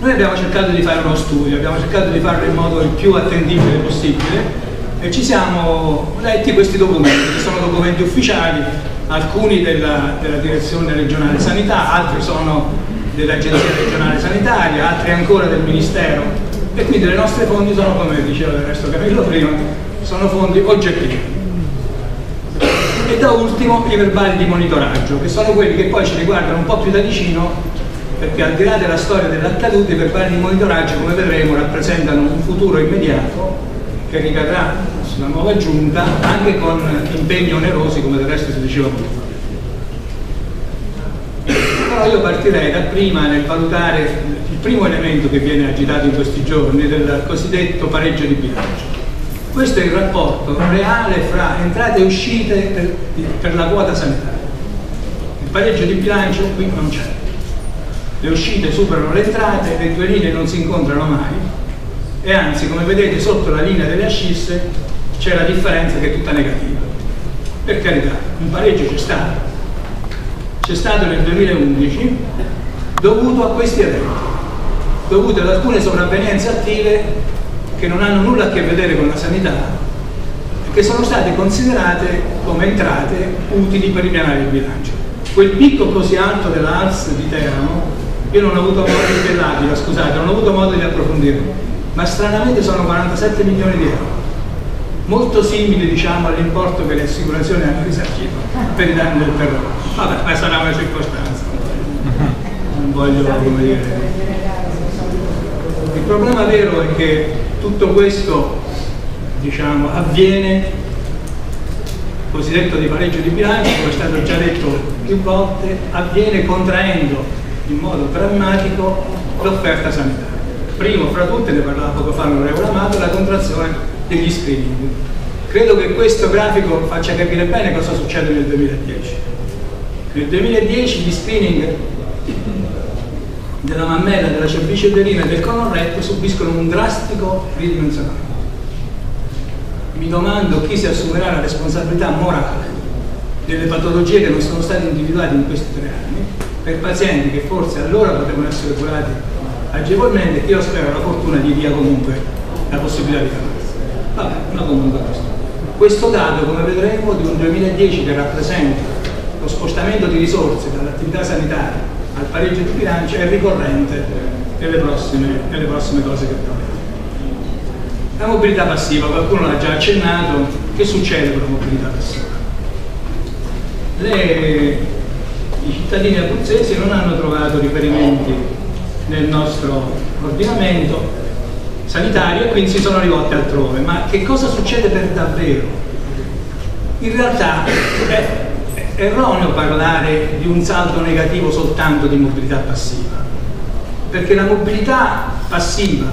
Noi abbiamo cercato di fare uno studio, abbiamo cercato di farlo in modo il più attendibile possibile e ci siamo letti questi documenti, che sono documenti ufficiali alcuni della, della direzione regionale sanità, altri sono dell'agenzia regionale sanitaria, altri ancora del ministero e quindi le nostre fonti sono, come diceva del resto Camillo prima, sono fonti oggettivi. E da ultimo i verbali di monitoraggio, che sono quelli che poi ci riguardano un po' più da vicino, perché al di là della storia dell'accaduto, i verbali di monitoraggio, come vedremo, rappresentano un futuro immediato che ricadrà sulla nuova giunta anche con impegni onerosi come del resto si diceva prima. Però io partirei da prima nel valutare il primo elemento che viene agitato in questi giorni del cosiddetto pareggio di bilancio. Questo è il rapporto reale fra entrate e uscite per, per la quota sanitaria. Il pareggio di bilancio qui non c'è. Le uscite superano le entrate, le due linee non si incontrano mai e anzi come vedete sotto la linea delle ascisse c'è la differenza che è tutta negativa per carità, un pareggio c'è stato c'è stato nel 2011 dovuto a questi eventi dovuto ad alcune sopravvenienze attive che non hanno nulla a che vedere con la sanità che sono state considerate come entrate utili per ripianare il bilancio quel picco così alto dell'ALS di Teramo io non ho avuto modo di scusate, non ho avuto modo di approfondire ma stranamente sono 47 milioni di euro, molto simili diciamo, all'importo che le assicurazioni hanno risarcito per i danni del terrore. Vabbè, ma sarà una circostanza, non voglio come dire. Il problema vero è che tutto questo diciamo, avviene cosiddetto di pareggio di bilancio, come è stato già detto più volte, avviene contraendo in modo drammatico l'offerta sanitaria primo fra tutte, ne parlava poco fa l'onorevole Amato, la contrazione degli screening. Credo che questo grafico faccia capire bene cosa succede nel 2010. Nel 2010 gli screening della mammella, della cervice uterina e del colon retto subiscono un drastico ridimensionamento. Mi domando chi si assumerà la responsabilità morale delle patologie che non sono state individuate in questi tre anni per pazienti che forse allora potevano essere curati agevolmente io spero la fortuna gli dia comunque la possibilità di farlo. Vabbè, ma comunque questo. Questo dato, come vedremo, di un 2010 che rappresenta lo spostamento di risorse dall'attività sanitaria al pareggio di bilancio è ricorrente nelle prossime, nelle prossime cose che troveremo. La mobilità passiva, qualcuno l'ha già accennato, che succede con la mobilità passiva? Le, I cittadini abruzzesi non hanno trovato riferimenti nel nostro ordinamento sanitario e quindi si sono rivolti altrove. Ma che cosa succede per davvero? In realtà è erroneo parlare di un saldo negativo soltanto di mobilità passiva, perché la mobilità passiva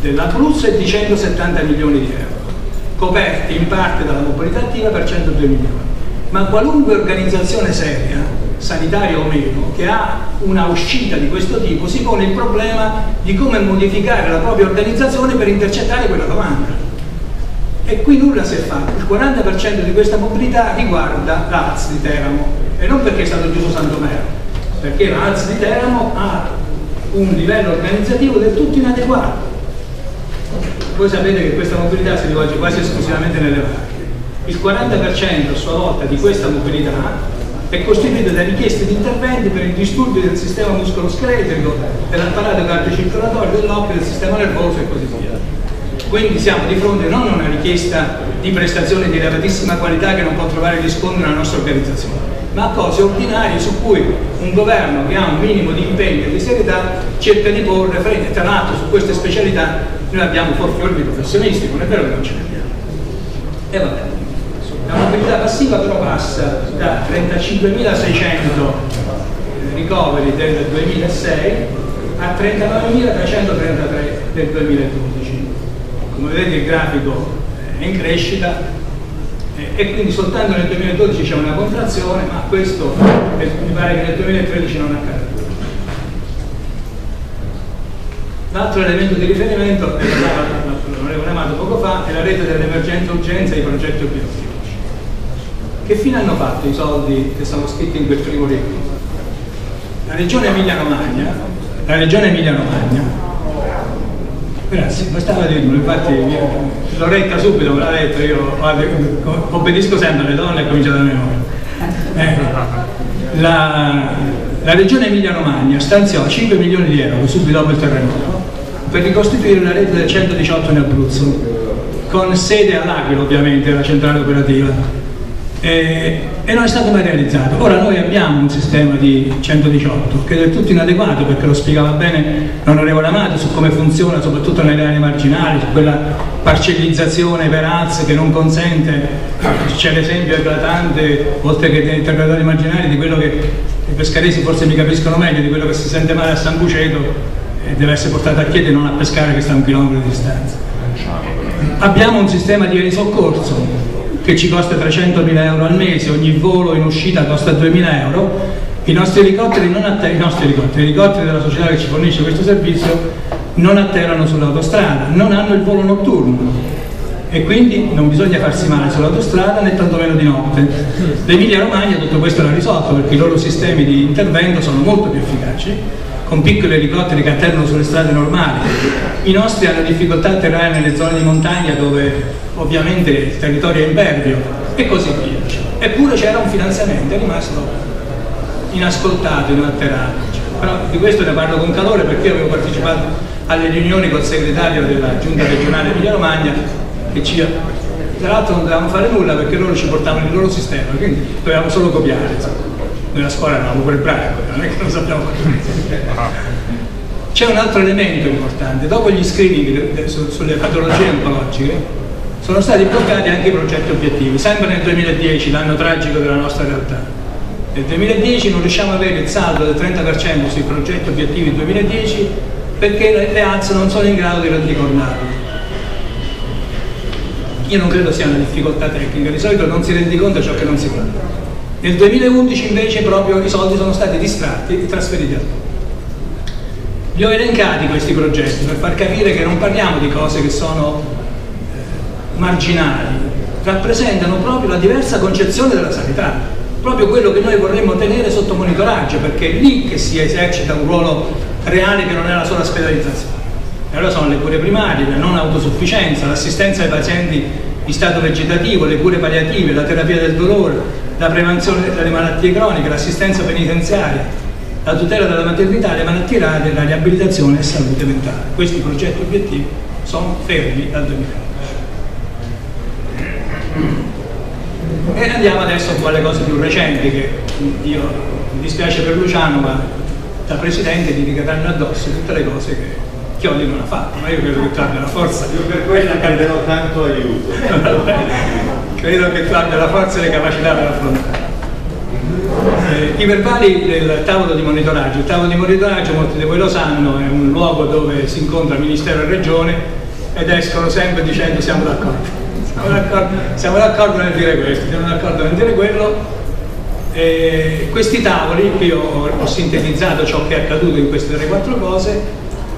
dell'Abruzzo è di 170 milioni di euro, coperti in parte dalla mobilità attiva per 102 milioni. Ma qualunque organizzazione seria sanitaria o meno, che ha una uscita di questo tipo, si pone il problema di come modificare la propria organizzazione per intercettare quella domanda. E qui nulla si è fatto. Il 40% di questa mobilità riguarda l'AZ di Teramo, e non perché è stato chiuso Santomero, perché l'AZ di Teramo ha un livello organizzativo del tutto inadeguato. Voi sapete che questa mobilità si rivolge quasi esclusivamente nelle varie. Il 40% a sua volta di questa mobilità è costituita da richieste di interventi per il disturbo del sistema muscoloscheletrico, dell'apparato cardiocircolatorio, dell'occhio, del sistema nervoso e così via. Quindi siamo di fronte non a una richiesta di prestazione di elevatissima qualità che non può trovare riscontro nella nostra organizzazione, ma a cose ordinarie su cui un governo che ha un minimo di impegno e di serietà cerca di porre freno. Tra l'altro su queste specialità noi abbiamo forfiori di professionisti, non è vero che non ce ne abbiamo. E va bene. La mobilità passiva però passa da 35.600 ricoveri del 2006 a 39.333 del 2012. Come vedete il grafico è in crescita e quindi soltanto nel 2012 c'è una contrazione, ma questo mi pare che nel 2013 non accade. L'altro elemento di riferimento, l'onorevole Amato poco fa, è la rete dell'emergenza urgenza e i progetti obiettivi. Che fine hanno fatto i soldi che sono scritti in quel primo libro? La regione Emilia-Romagna, la regione Emilia-Romagna, grazie, bastava dirmelo, infatti Loretta subito me l'ha detto, io obbedisco sempre alle donne e comincio da memoria. Ecco. La, la regione Emilia-Romagna stanziò 5 milioni di euro subito dopo il terremoto per ricostituire una rete del 118 in Abruzzo, con sede all'Aquila ovviamente, la centrale operativa eh, e non è stato mai realizzato. Ora noi abbiamo un sistema di 118 che è del tutto inadeguato perché lo spiegava bene l'onorevole Amato su come funziona soprattutto nelle aree marginali, su quella parcellizzazione per alze che non consente, c'è l'esempio eclatante, oltre che dei interpretatori marginali, di quello che i pescaresi forse mi capiscono meglio, di quello che si sente male a San Buceto e deve essere portato a chiedere non a pescare che sta a un chilometro di distanza. Abbiamo un sistema di risoccorso che ci costa 300.000 euro al mese, ogni volo in uscita costa 2.000 euro, i nostri elicotteri, non i nostri elicotteri, elicotteri della società che ci fornisce questo servizio non atterrano sull'autostrada, non hanno il volo notturno e quindi non bisogna farsi male sull'autostrada né tantomeno di notte. L'Emilia Romagna tutto questo l'ha risolto perché i loro sistemi di intervento sono molto più efficaci con piccoli elicotteri che atterrano sulle strade normali. I nostri hanno difficoltà a atterrare nelle zone di montagna dove ovviamente il territorio è impervio e così via. Eppure c'era un finanziamento, è rimasto inascoltato, inalterato. Però di questo ne parlo con calore perché avevo partecipato alle riunioni col segretario della giunta regionale Emilia Romagna che ci tra l'altro non dovevamo fare nulla perché loro ci portavano il loro sistema, quindi dovevamo solo copiare. Nella scuola eravamo pure bravi, non è che non sappiamo C'è un altro elemento importante, dopo gli screening sulle patologie oncologiche sono stati bloccati anche i progetti obiettivi, sempre nel 2010, l'anno tragico della nostra realtà. Nel 2010 non riusciamo ad avere il saldo del 30% sui progetti obiettivi 2010 perché le alze non sono in grado di rendicontarli. Io non credo sia una difficoltà tecnica, di solito non si rendi conto ciò che non si fa. Nel 2011 invece proprio i soldi sono stati distratti e trasferiti altrove. Li ho elencati questi progetti per far capire che non parliamo di cose che sono marginali rappresentano proprio la diversa concezione della sanità, proprio quello che noi vorremmo tenere sotto monitoraggio, perché è lì che si esercita un ruolo reale che non è la sola ospedalizzazione. E allora sono le cure primarie, la non autosufficienza, l'assistenza ai pazienti in stato vegetativo, le cure palliative, la terapia del dolore, la prevenzione delle malattie croniche, l'assistenza penitenziaria, la tutela della maternità, le malattie rare, la riabilitazione e salute mentale. Questi progetti obiettivi sono fermi dal 2011. E andiamo adesso un po' alle cose più recenti che io mi dispiace per Luciano, ma da presidente di ricadranno addosso tutte le cose che Chiodi non ha fatto, ma io credo che tu abbia la forza. Io per quella canderò tanto aiuto. credo che tu abbia la forza e le capacità per affrontare. Eh, I verbali del tavolo di monitoraggio. Il tavolo di monitoraggio, molti di voi lo sanno, è un luogo dove si incontra Ministero e Regione ed escono sempre dicendo siamo d'accordo. Siamo d'accordo, nel dire questo, siamo d'accordo nel dire quello. Eh, questi tavoli, qui ho, ho sintetizzato ciò che è accaduto in queste 3-4 cose,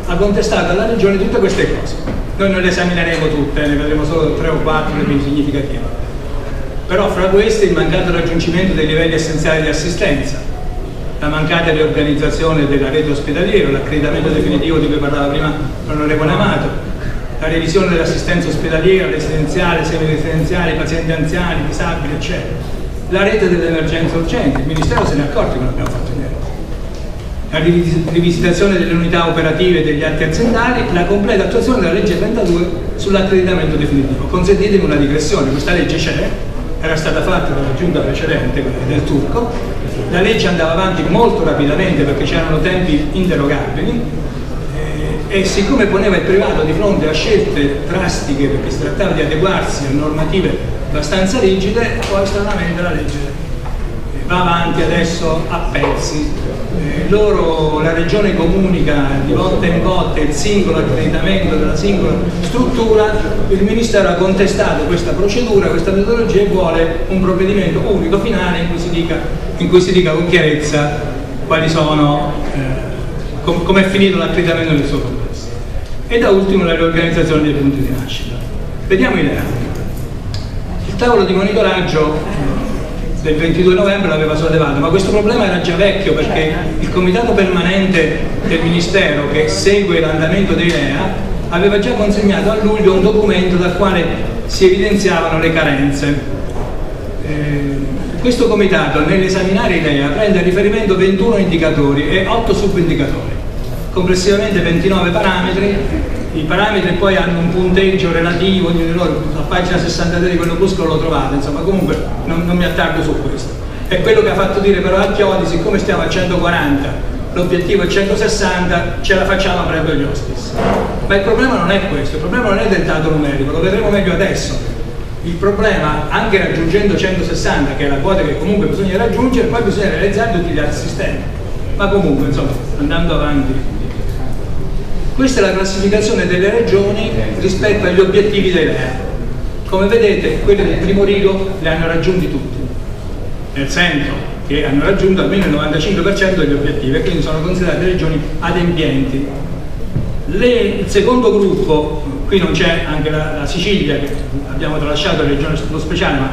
ha contestato alla Regione tutte queste cose. Noi non le esamineremo tutte, ne vedremo solo 3 o 4 le più significative. Però fra queste il mancato raggiungimento dei livelli essenziali di assistenza, la mancata riorganizzazione della rete ospedaliera, l'accreditamento definitivo di cui parlava prima l'onorevole Amato, la revisione dell'assistenza ospedaliera, residenziale, semi-residenziale, pazienti anziani, disabili, eccetera. La rete dell'emergenza urgente, il Ministero se ne è accorto che non abbiamo fatto niente la rivisitazione delle unità operative degli atti aziendali, la completa attuazione della legge 32 sull'accreditamento definitivo. Consentitemi una digressione, questa legge c'è, era stata fatta dalla giunta precedente, quella del Turco, la legge andava avanti molto rapidamente perché c'erano tempi interrogabili eh, e siccome poneva il privato di fronte a scelte drastiche perché si trattava di adeguarsi a normative abbastanza rigide, poi stranamente la legge va avanti adesso a pezzi. Eh, loro, la regione comunica di volta in volta il singolo accreditamento della singola struttura, il Ministero ha contestato questa procedura, questa metodologia e vuole un provvedimento unico finale in cui si dica, cui si dica con chiarezza quali sono, eh, com come è finito l'accreditamento nel suo. E da ultimo la riorganizzazione dei punti di nascita. Vediamo i reati. Il tavolo di monitoraggio del 22 novembre l'aveva sollevato, ma questo problema era già vecchio perché il comitato permanente del Ministero che segue l'andamento dei LEA aveva già consegnato a luglio un documento dal quale si evidenziavano le carenze. Eh, questo comitato nell'esaminare i LEA prende a riferimento 21 indicatori e 8 subindicatori, complessivamente 29 parametri i parametri poi hanno un punteggio relativo, loro, a pagina 63 di quell'opuscolo lo trovate, insomma comunque non, non mi attardo su questo. È quello che ha fatto dire però a Chiodi, siccome stiamo a 140, l'obiettivo è 160, ce la facciamo aprendo gli hospice. Ma il problema non è questo, il problema non è del dato numerico, lo vedremo meglio adesso. Il problema, anche raggiungendo 160, che è la quota che comunque bisogna raggiungere, poi bisogna realizzare tutti gli altri sistemi. Ma comunque, insomma, andando avanti, questa è la classificazione delle regioni rispetto agli obiettivi dei LEA. Come vedete, quelli del primo rigo li hanno raggiunti tutti, nel senso che hanno raggiunto almeno il 95% degli obiettivi e quindi sono considerate regioni adempienti. Le, il secondo gruppo, qui non c'è anche la, la, Sicilia, che abbiamo tralasciato la regione lo speciale, ma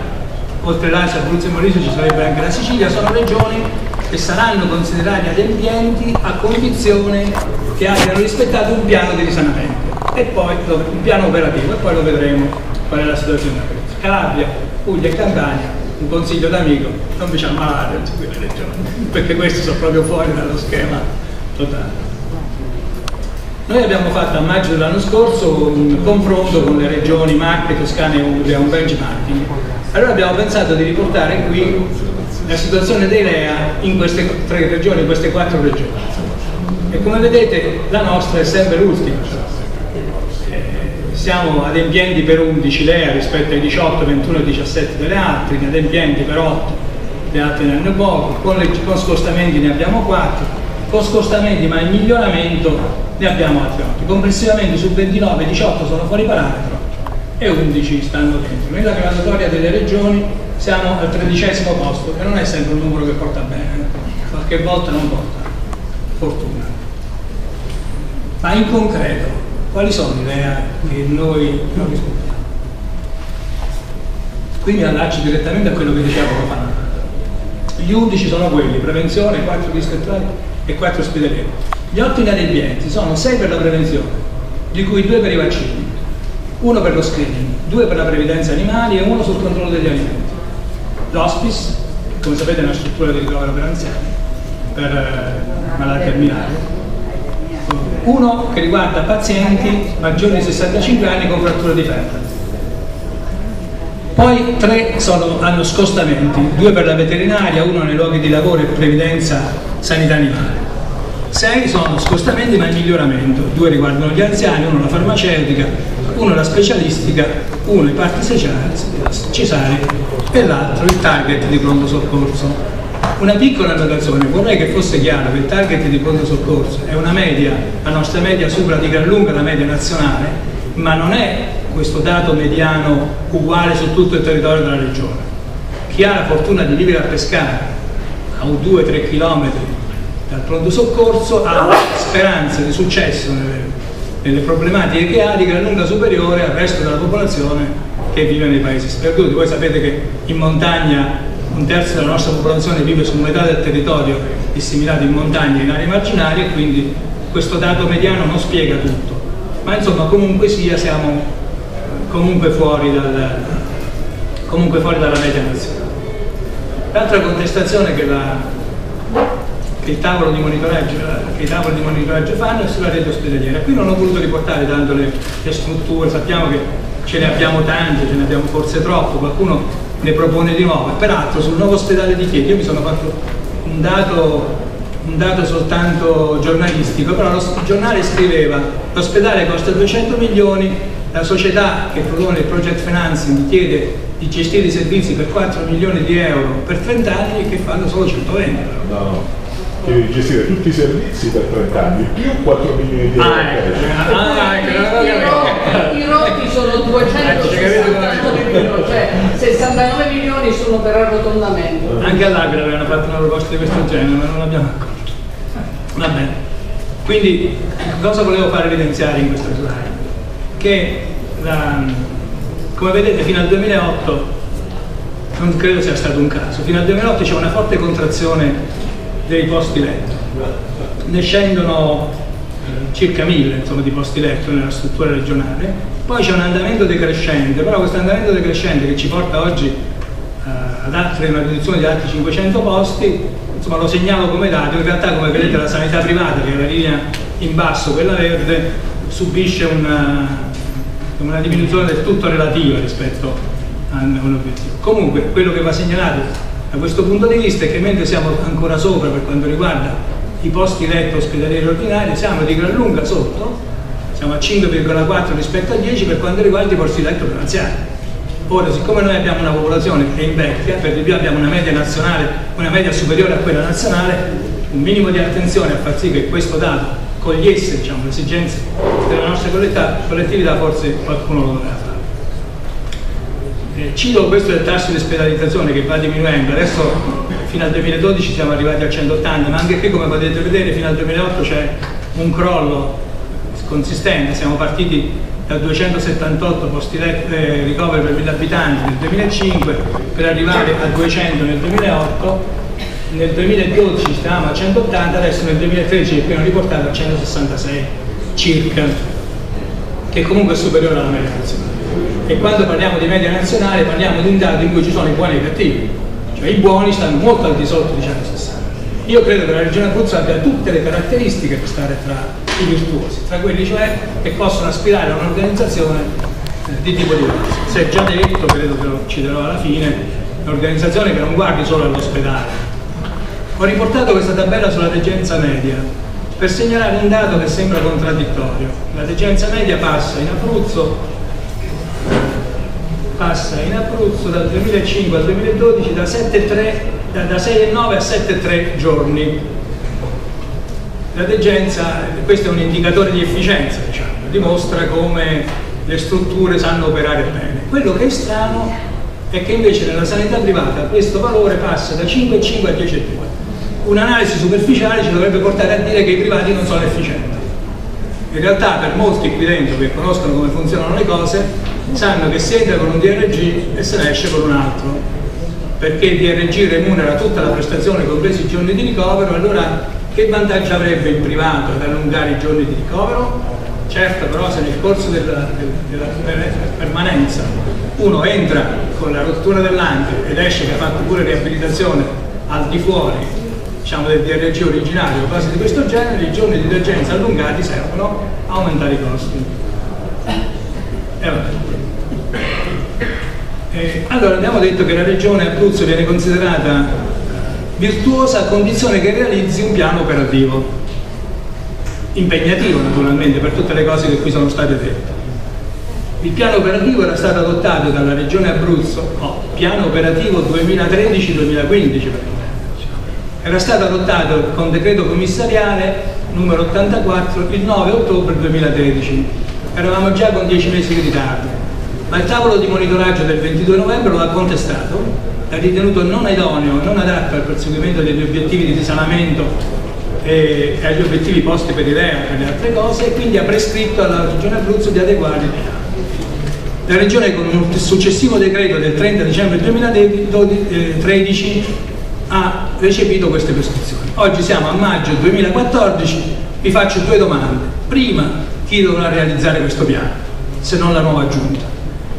oltre l'Asia, Abruzzo e Molise ci sarebbe anche la Sicilia, sono regioni che saranno considerati adempienti a condizione che abbiano rispettato un piano di risanamento e poi un piano operativo e poi lo vedremo qual è la situazione a Calabria, Puglia e Campania, un consiglio d'amico, non vi ammalate su quelle regioni, perché questi sono proprio fuori dallo schema totale. Noi abbiamo fatto a maggio dell'anno scorso un confronto con le regioni Marche, Toscane e Umbria, un benchmarking. Allora abbiamo pensato di riportare qui la situazione dei LEA in queste tre regioni, in queste quattro regioni. E come vedete la nostra è sempre l'ultima. Eh, siamo adempienti per 11 LEA rispetto ai 18, 21 e 17 delle altre, adempienti per 8, le altre ne hanno poco, con, le, con scostamenti ne abbiamo 4, con scostamenti ma in miglioramento ne abbiamo altri 8. Complessivamente su 29, 18 sono fuori parametro e 11 stanno dentro. Nella graduatoria delle regioni siamo al tredicesimo posto, che non è sempre un numero che porta bene, eh. qualche volta non porta fortuna. Ma in concreto, quali sono le idee che noi non rispettiamo? Qui mi allaccio direttamente a quello che diceva fa. Gli 11 sono quelli, prevenzione, 4 distrettuali e 4 ospedalieri. Gli 8 inadempienti sono 6 per la prevenzione, di cui due per i vaccini, uno per lo screening, due per la previdenza animali e uno sul controllo degli alimenti. L'hospice, come sapete è una struttura di ricovero per anziani, per eh, malati terminali, uno che riguarda pazienti maggiori di 65 anni con frattura di ferro. Poi tre sono, hanno scostamenti, due per la veterinaria, uno nei luoghi di lavoro e previdenza sanità animale. Sei sono scostamenti ma in miglioramento, due riguardano gli anziani, uno la farmaceutica, uno la specialistica, uno i parti cesari e l'altro il target di pronto soccorso. Una piccola annotazione, vorrei che fosse chiaro che il target di pronto soccorso è una media, la nostra media supera di gran lunga la media nazionale, ma non è questo dato mediano uguale su tutto il territorio della regione. Chi ha la fortuna di vivere a Pescara, a 2-3 km dal pronto soccorso, ha speranze di successo nelle, nelle problematiche che ha di gran lunga superiore al resto della popolazione che vive nei paesi sperduti. Voi sapete che in montagna un terzo della nostra popolazione vive su metà del territorio disseminato in montagna e in aree marginali quindi questo dato mediano non spiega tutto. Ma insomma comunque sia siamo comunque fuori, dal, comunque fuori dalla media nazionale. L'altra contestazione che, la, che, il tavolo di che i tavoli di monitoraggio fanno è sulla rete ospedaliera. Qui non ho voluto riportare tanto le, le strutture, sappiamo che ce ne abbiamo tante, ce ne abbiamo forse troppo, qualcuno ne propone di nuovo. Peraltro sul nuovo ospedale di Chieti io mi sono fatto un dato, un dato soltanto giornalistico, però lo giornale scriveva l'ospedale costa 200 milioni, la società che propone il project financing chiede di gestire i servizi per 4 milioni di euro per 30 anni e che fanno solo 120. No che gestire tutti i servizi per 30 anni più 4 milioni di euro. Ah, ecco. ah, ecco. I rotti sono 269 milioni, cioè 69 milioni sono per arrotondamento. Anche all'Aquila avevano fatto una proposta di questo genere, ma non l'abbiamo accolto. Va bene. Quindi cosa volevo fare evidenziare in questa slide? Che la, come vedete fino al 2008 non credo sia stato un caso, fino al 2008 c'è una forte contrazione dei posti letto. Ne scendono eh, circa mille insomma, di posti letto nella struttura regionale, poi c'è un andamento decrescente, però questo andamento decrescente che ci porta oggi eh, ad altre, una riduzione di altri 500 posti, insomma lo segnalo come dato, in realtà come vedete la sanità privata, che è la linea in basso, quella verde, subisce una, una diminuzione del tutto relativa rispetto a un obiettivo. Comunque quello che va segnalato da questo punto di vista è che mentre siamo ancora sopra per quanto riguarda i posti letto ospedalieri ordinari, siamo di gran lunga sotto, siamo a 5,4 rispetto a 10 per quanto riguarda i posti letto per anziani. Ora, siccome noi abbiamo una popolazione che invecchia, per di più abbiamo una media nazionale, una media superiore a quella nazionale, un minimo di attenzione a far sì che questo dato cogliesse diciamo, le esigenze della nostra collettività, forse qualcuno lo doveva fare. Eh, cito questo del tasso di ospedalizzazione che va diminuendo, adesso fino al 2012 siamo arrivati a 180, ma anche qui come potete vedere fino al 2008 c'è un crollo consistente, siamo partiti da 278 posti eh, ricoveri per 1000 abitanti nel 2005 per arrivare a 200 nel 2008, nel 2012 stavamo a 180, adesso nel 2013 è appena riportato a 166 circa, che comunque è superiore alla media nazionale. E quando parliamo di media nazionale parliamo di un dato in cui ci sono i buoni e i cattivi, cioè i buoni stanno molto al di sotto di 160. Io credo che la regione Abruzzo abbia tutte le caratteristiche per stare tra i virtuosi, tra quelli cioè che possono aspirare a un'organizzazione eh, di tipo diverso. Si è già detto, credo che lo citerò alla fine, un'organizzazione che non guardi solo all'ospedale. Ho riportato questa tabella sulla degenza media per segnalare un dato che sembra contraddittorio. La degenza media passa in Abruzzo passa in Abruzzo dal 2005 al 2012 da, 7, da, da 6,9 a 7,3 giorni. La degenza, questo è un indicatore di efficienza, diciamo, dimostra come le strutture sanno operare bene. Quello che è strano è che invece nella sanità privata questo valore passa da 5,5 a 10,2. Un'analisi superficiale ci dovrebbe portare a dire che i privati non sono efficienti. In realtà per molti qui dentro che conoscono come funzionano le cose, sanno che si entra con un DRG e se ne esce con un altro perché il DRG remunera tutta la prestazione compresi i giorni di ricovero allora che vantaggio avrebbe il privato ad allungare i giorni di ricovero? Certo, però se nel corso della, della, della permanenza uno entra con la rottura dell'anca ed esce che ha fatto pure riabilitazione al di fuori diciamo, del DRG originario cose di questo genere, i giorni di degenza allungati servono a aumentare i costi. E eh, allora abbiamo detto che la regione Abruzzo viene considerata virtuosa a condizione che realizzi un piano operativo impegnativo naturalmente per tutte le cose che qui sono state dette. Il piano operativo era stato adottato dalla Regione Abruzzo, no, piano operativo 2013-2015 era stato adottato con decreto commissariale numero 84 il 9 ottobre 2013. Eravamo già con 10 mesi di ritardo, ma il tavolo di monitoraggio del 22 novembre lo ha contestato, l'ha ritenuto non idoneo, non adatto al perseguimento degli obiettivi di risanamento e agli obiettivi posti per IREA e per le altre cose e quindi ha prescritto alla Regione Abruzzo di adeguare il piano. La Regione con un successivo decreto del 30 dicembre 2013 ha recepito queste prescrizioni. Oggi siamo a maggio 2014, vi faccio due domande. Prima, chi dovrà realizzare questo piano, se non la nuova giunta?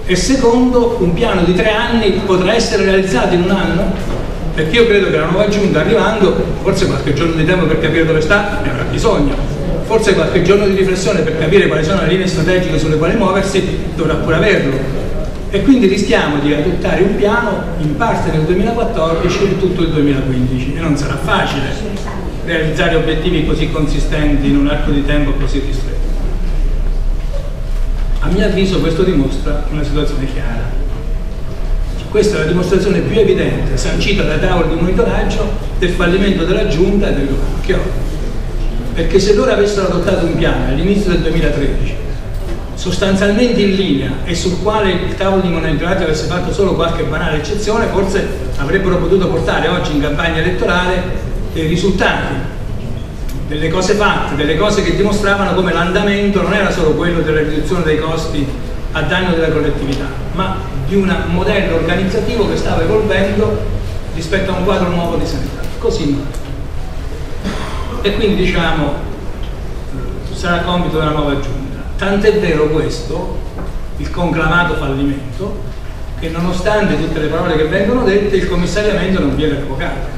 E secondo, un piano di tre anni potrà essere realizzato in un anno? perché io credo che la nuova giunta arrivando, forse qualche giorno di tempo per capire dove sta, ne avrà bisogno, forse qualche giorno di riflessione per capire quali sono le linee strategiche sulle quali muoversi, dovrà pure averlo. E quindi rischiamo di adottare un piano in parte nel 2014 e tutto il 2015 e non sarà facile realizzare obiettivi così consistenti in un arco di tempo così ristretto. A mio avviso questo dimostra una situazione chiara questa è la dimostrazione più evidente, sancita dai tavoli di monitoraggio, del fallimento della Giunta e del governo. Perché se loro avessero adottato un piano all'inizio del 2013, sostanzialmente in linea e sul quale il tavolo di monitoraggio avesse fatto solo qualche banale eccezione, forse avrebbero potuto portare oggi in campagna elettorale dei risultati, delle cose fatte, delle cose che dimostravano come l'andamento non era solo quello della riduzione dei costi a danno della collettività, ma di un modello organizzativo che stava evolvendo rispetto a un quadro nuovo di sanità. Così E quindi diciamo sarà compito della nuova giunta. Tant'è vero questo, il conclamato fallimento, che nonostante tutte le parole che vengono dette, il commissariamento non viene revocato.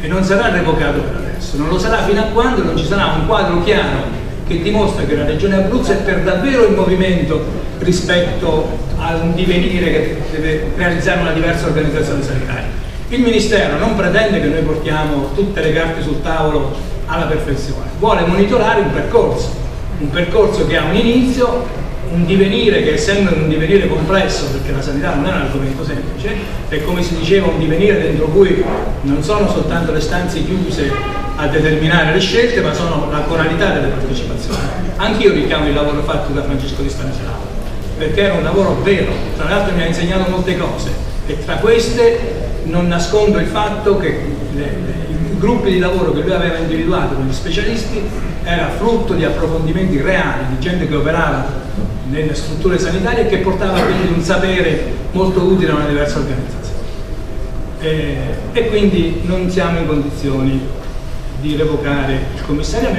E non sarà revocato per adesso, non lo sarà fino a quando non ci sarà un quadro chiaro che dimostra che la Regione Abruzzo è per davvero in movimento rispetto a un divenire che deve realizzare una diversa organizzazione sanitaria. Il Ministero non pretende che noi portiamo tutte le carte sul tavolo alla perfezione, vuole monitorare un percorso, un percorso che ha un inizio, un divenire che essendo un divenire complesso, perché la sanità non è un argomento semplice, è come si diceva un divenire dentro cui non sono soltanto le stanze chiuse a determinare le scelte, ma sono la coralità delle partecipazioni. Anch'io richiamo il lavoro fatto da Francesco Di Stanislao perché era un lavoro vero, tra l'altro mi ha insegnato molte cose e tra queste non nascondo il fatto che le, le, i gruppi di lavoro che lui aveva individuato con gli specialisti era frutto di approfondimenti reali, di gente che operava nelle strutture sanitarie e che portava quindi un sapere molto utile a una diversa organizzazione. E, e quindi non siamo in condizioni di revocare il commissariamento.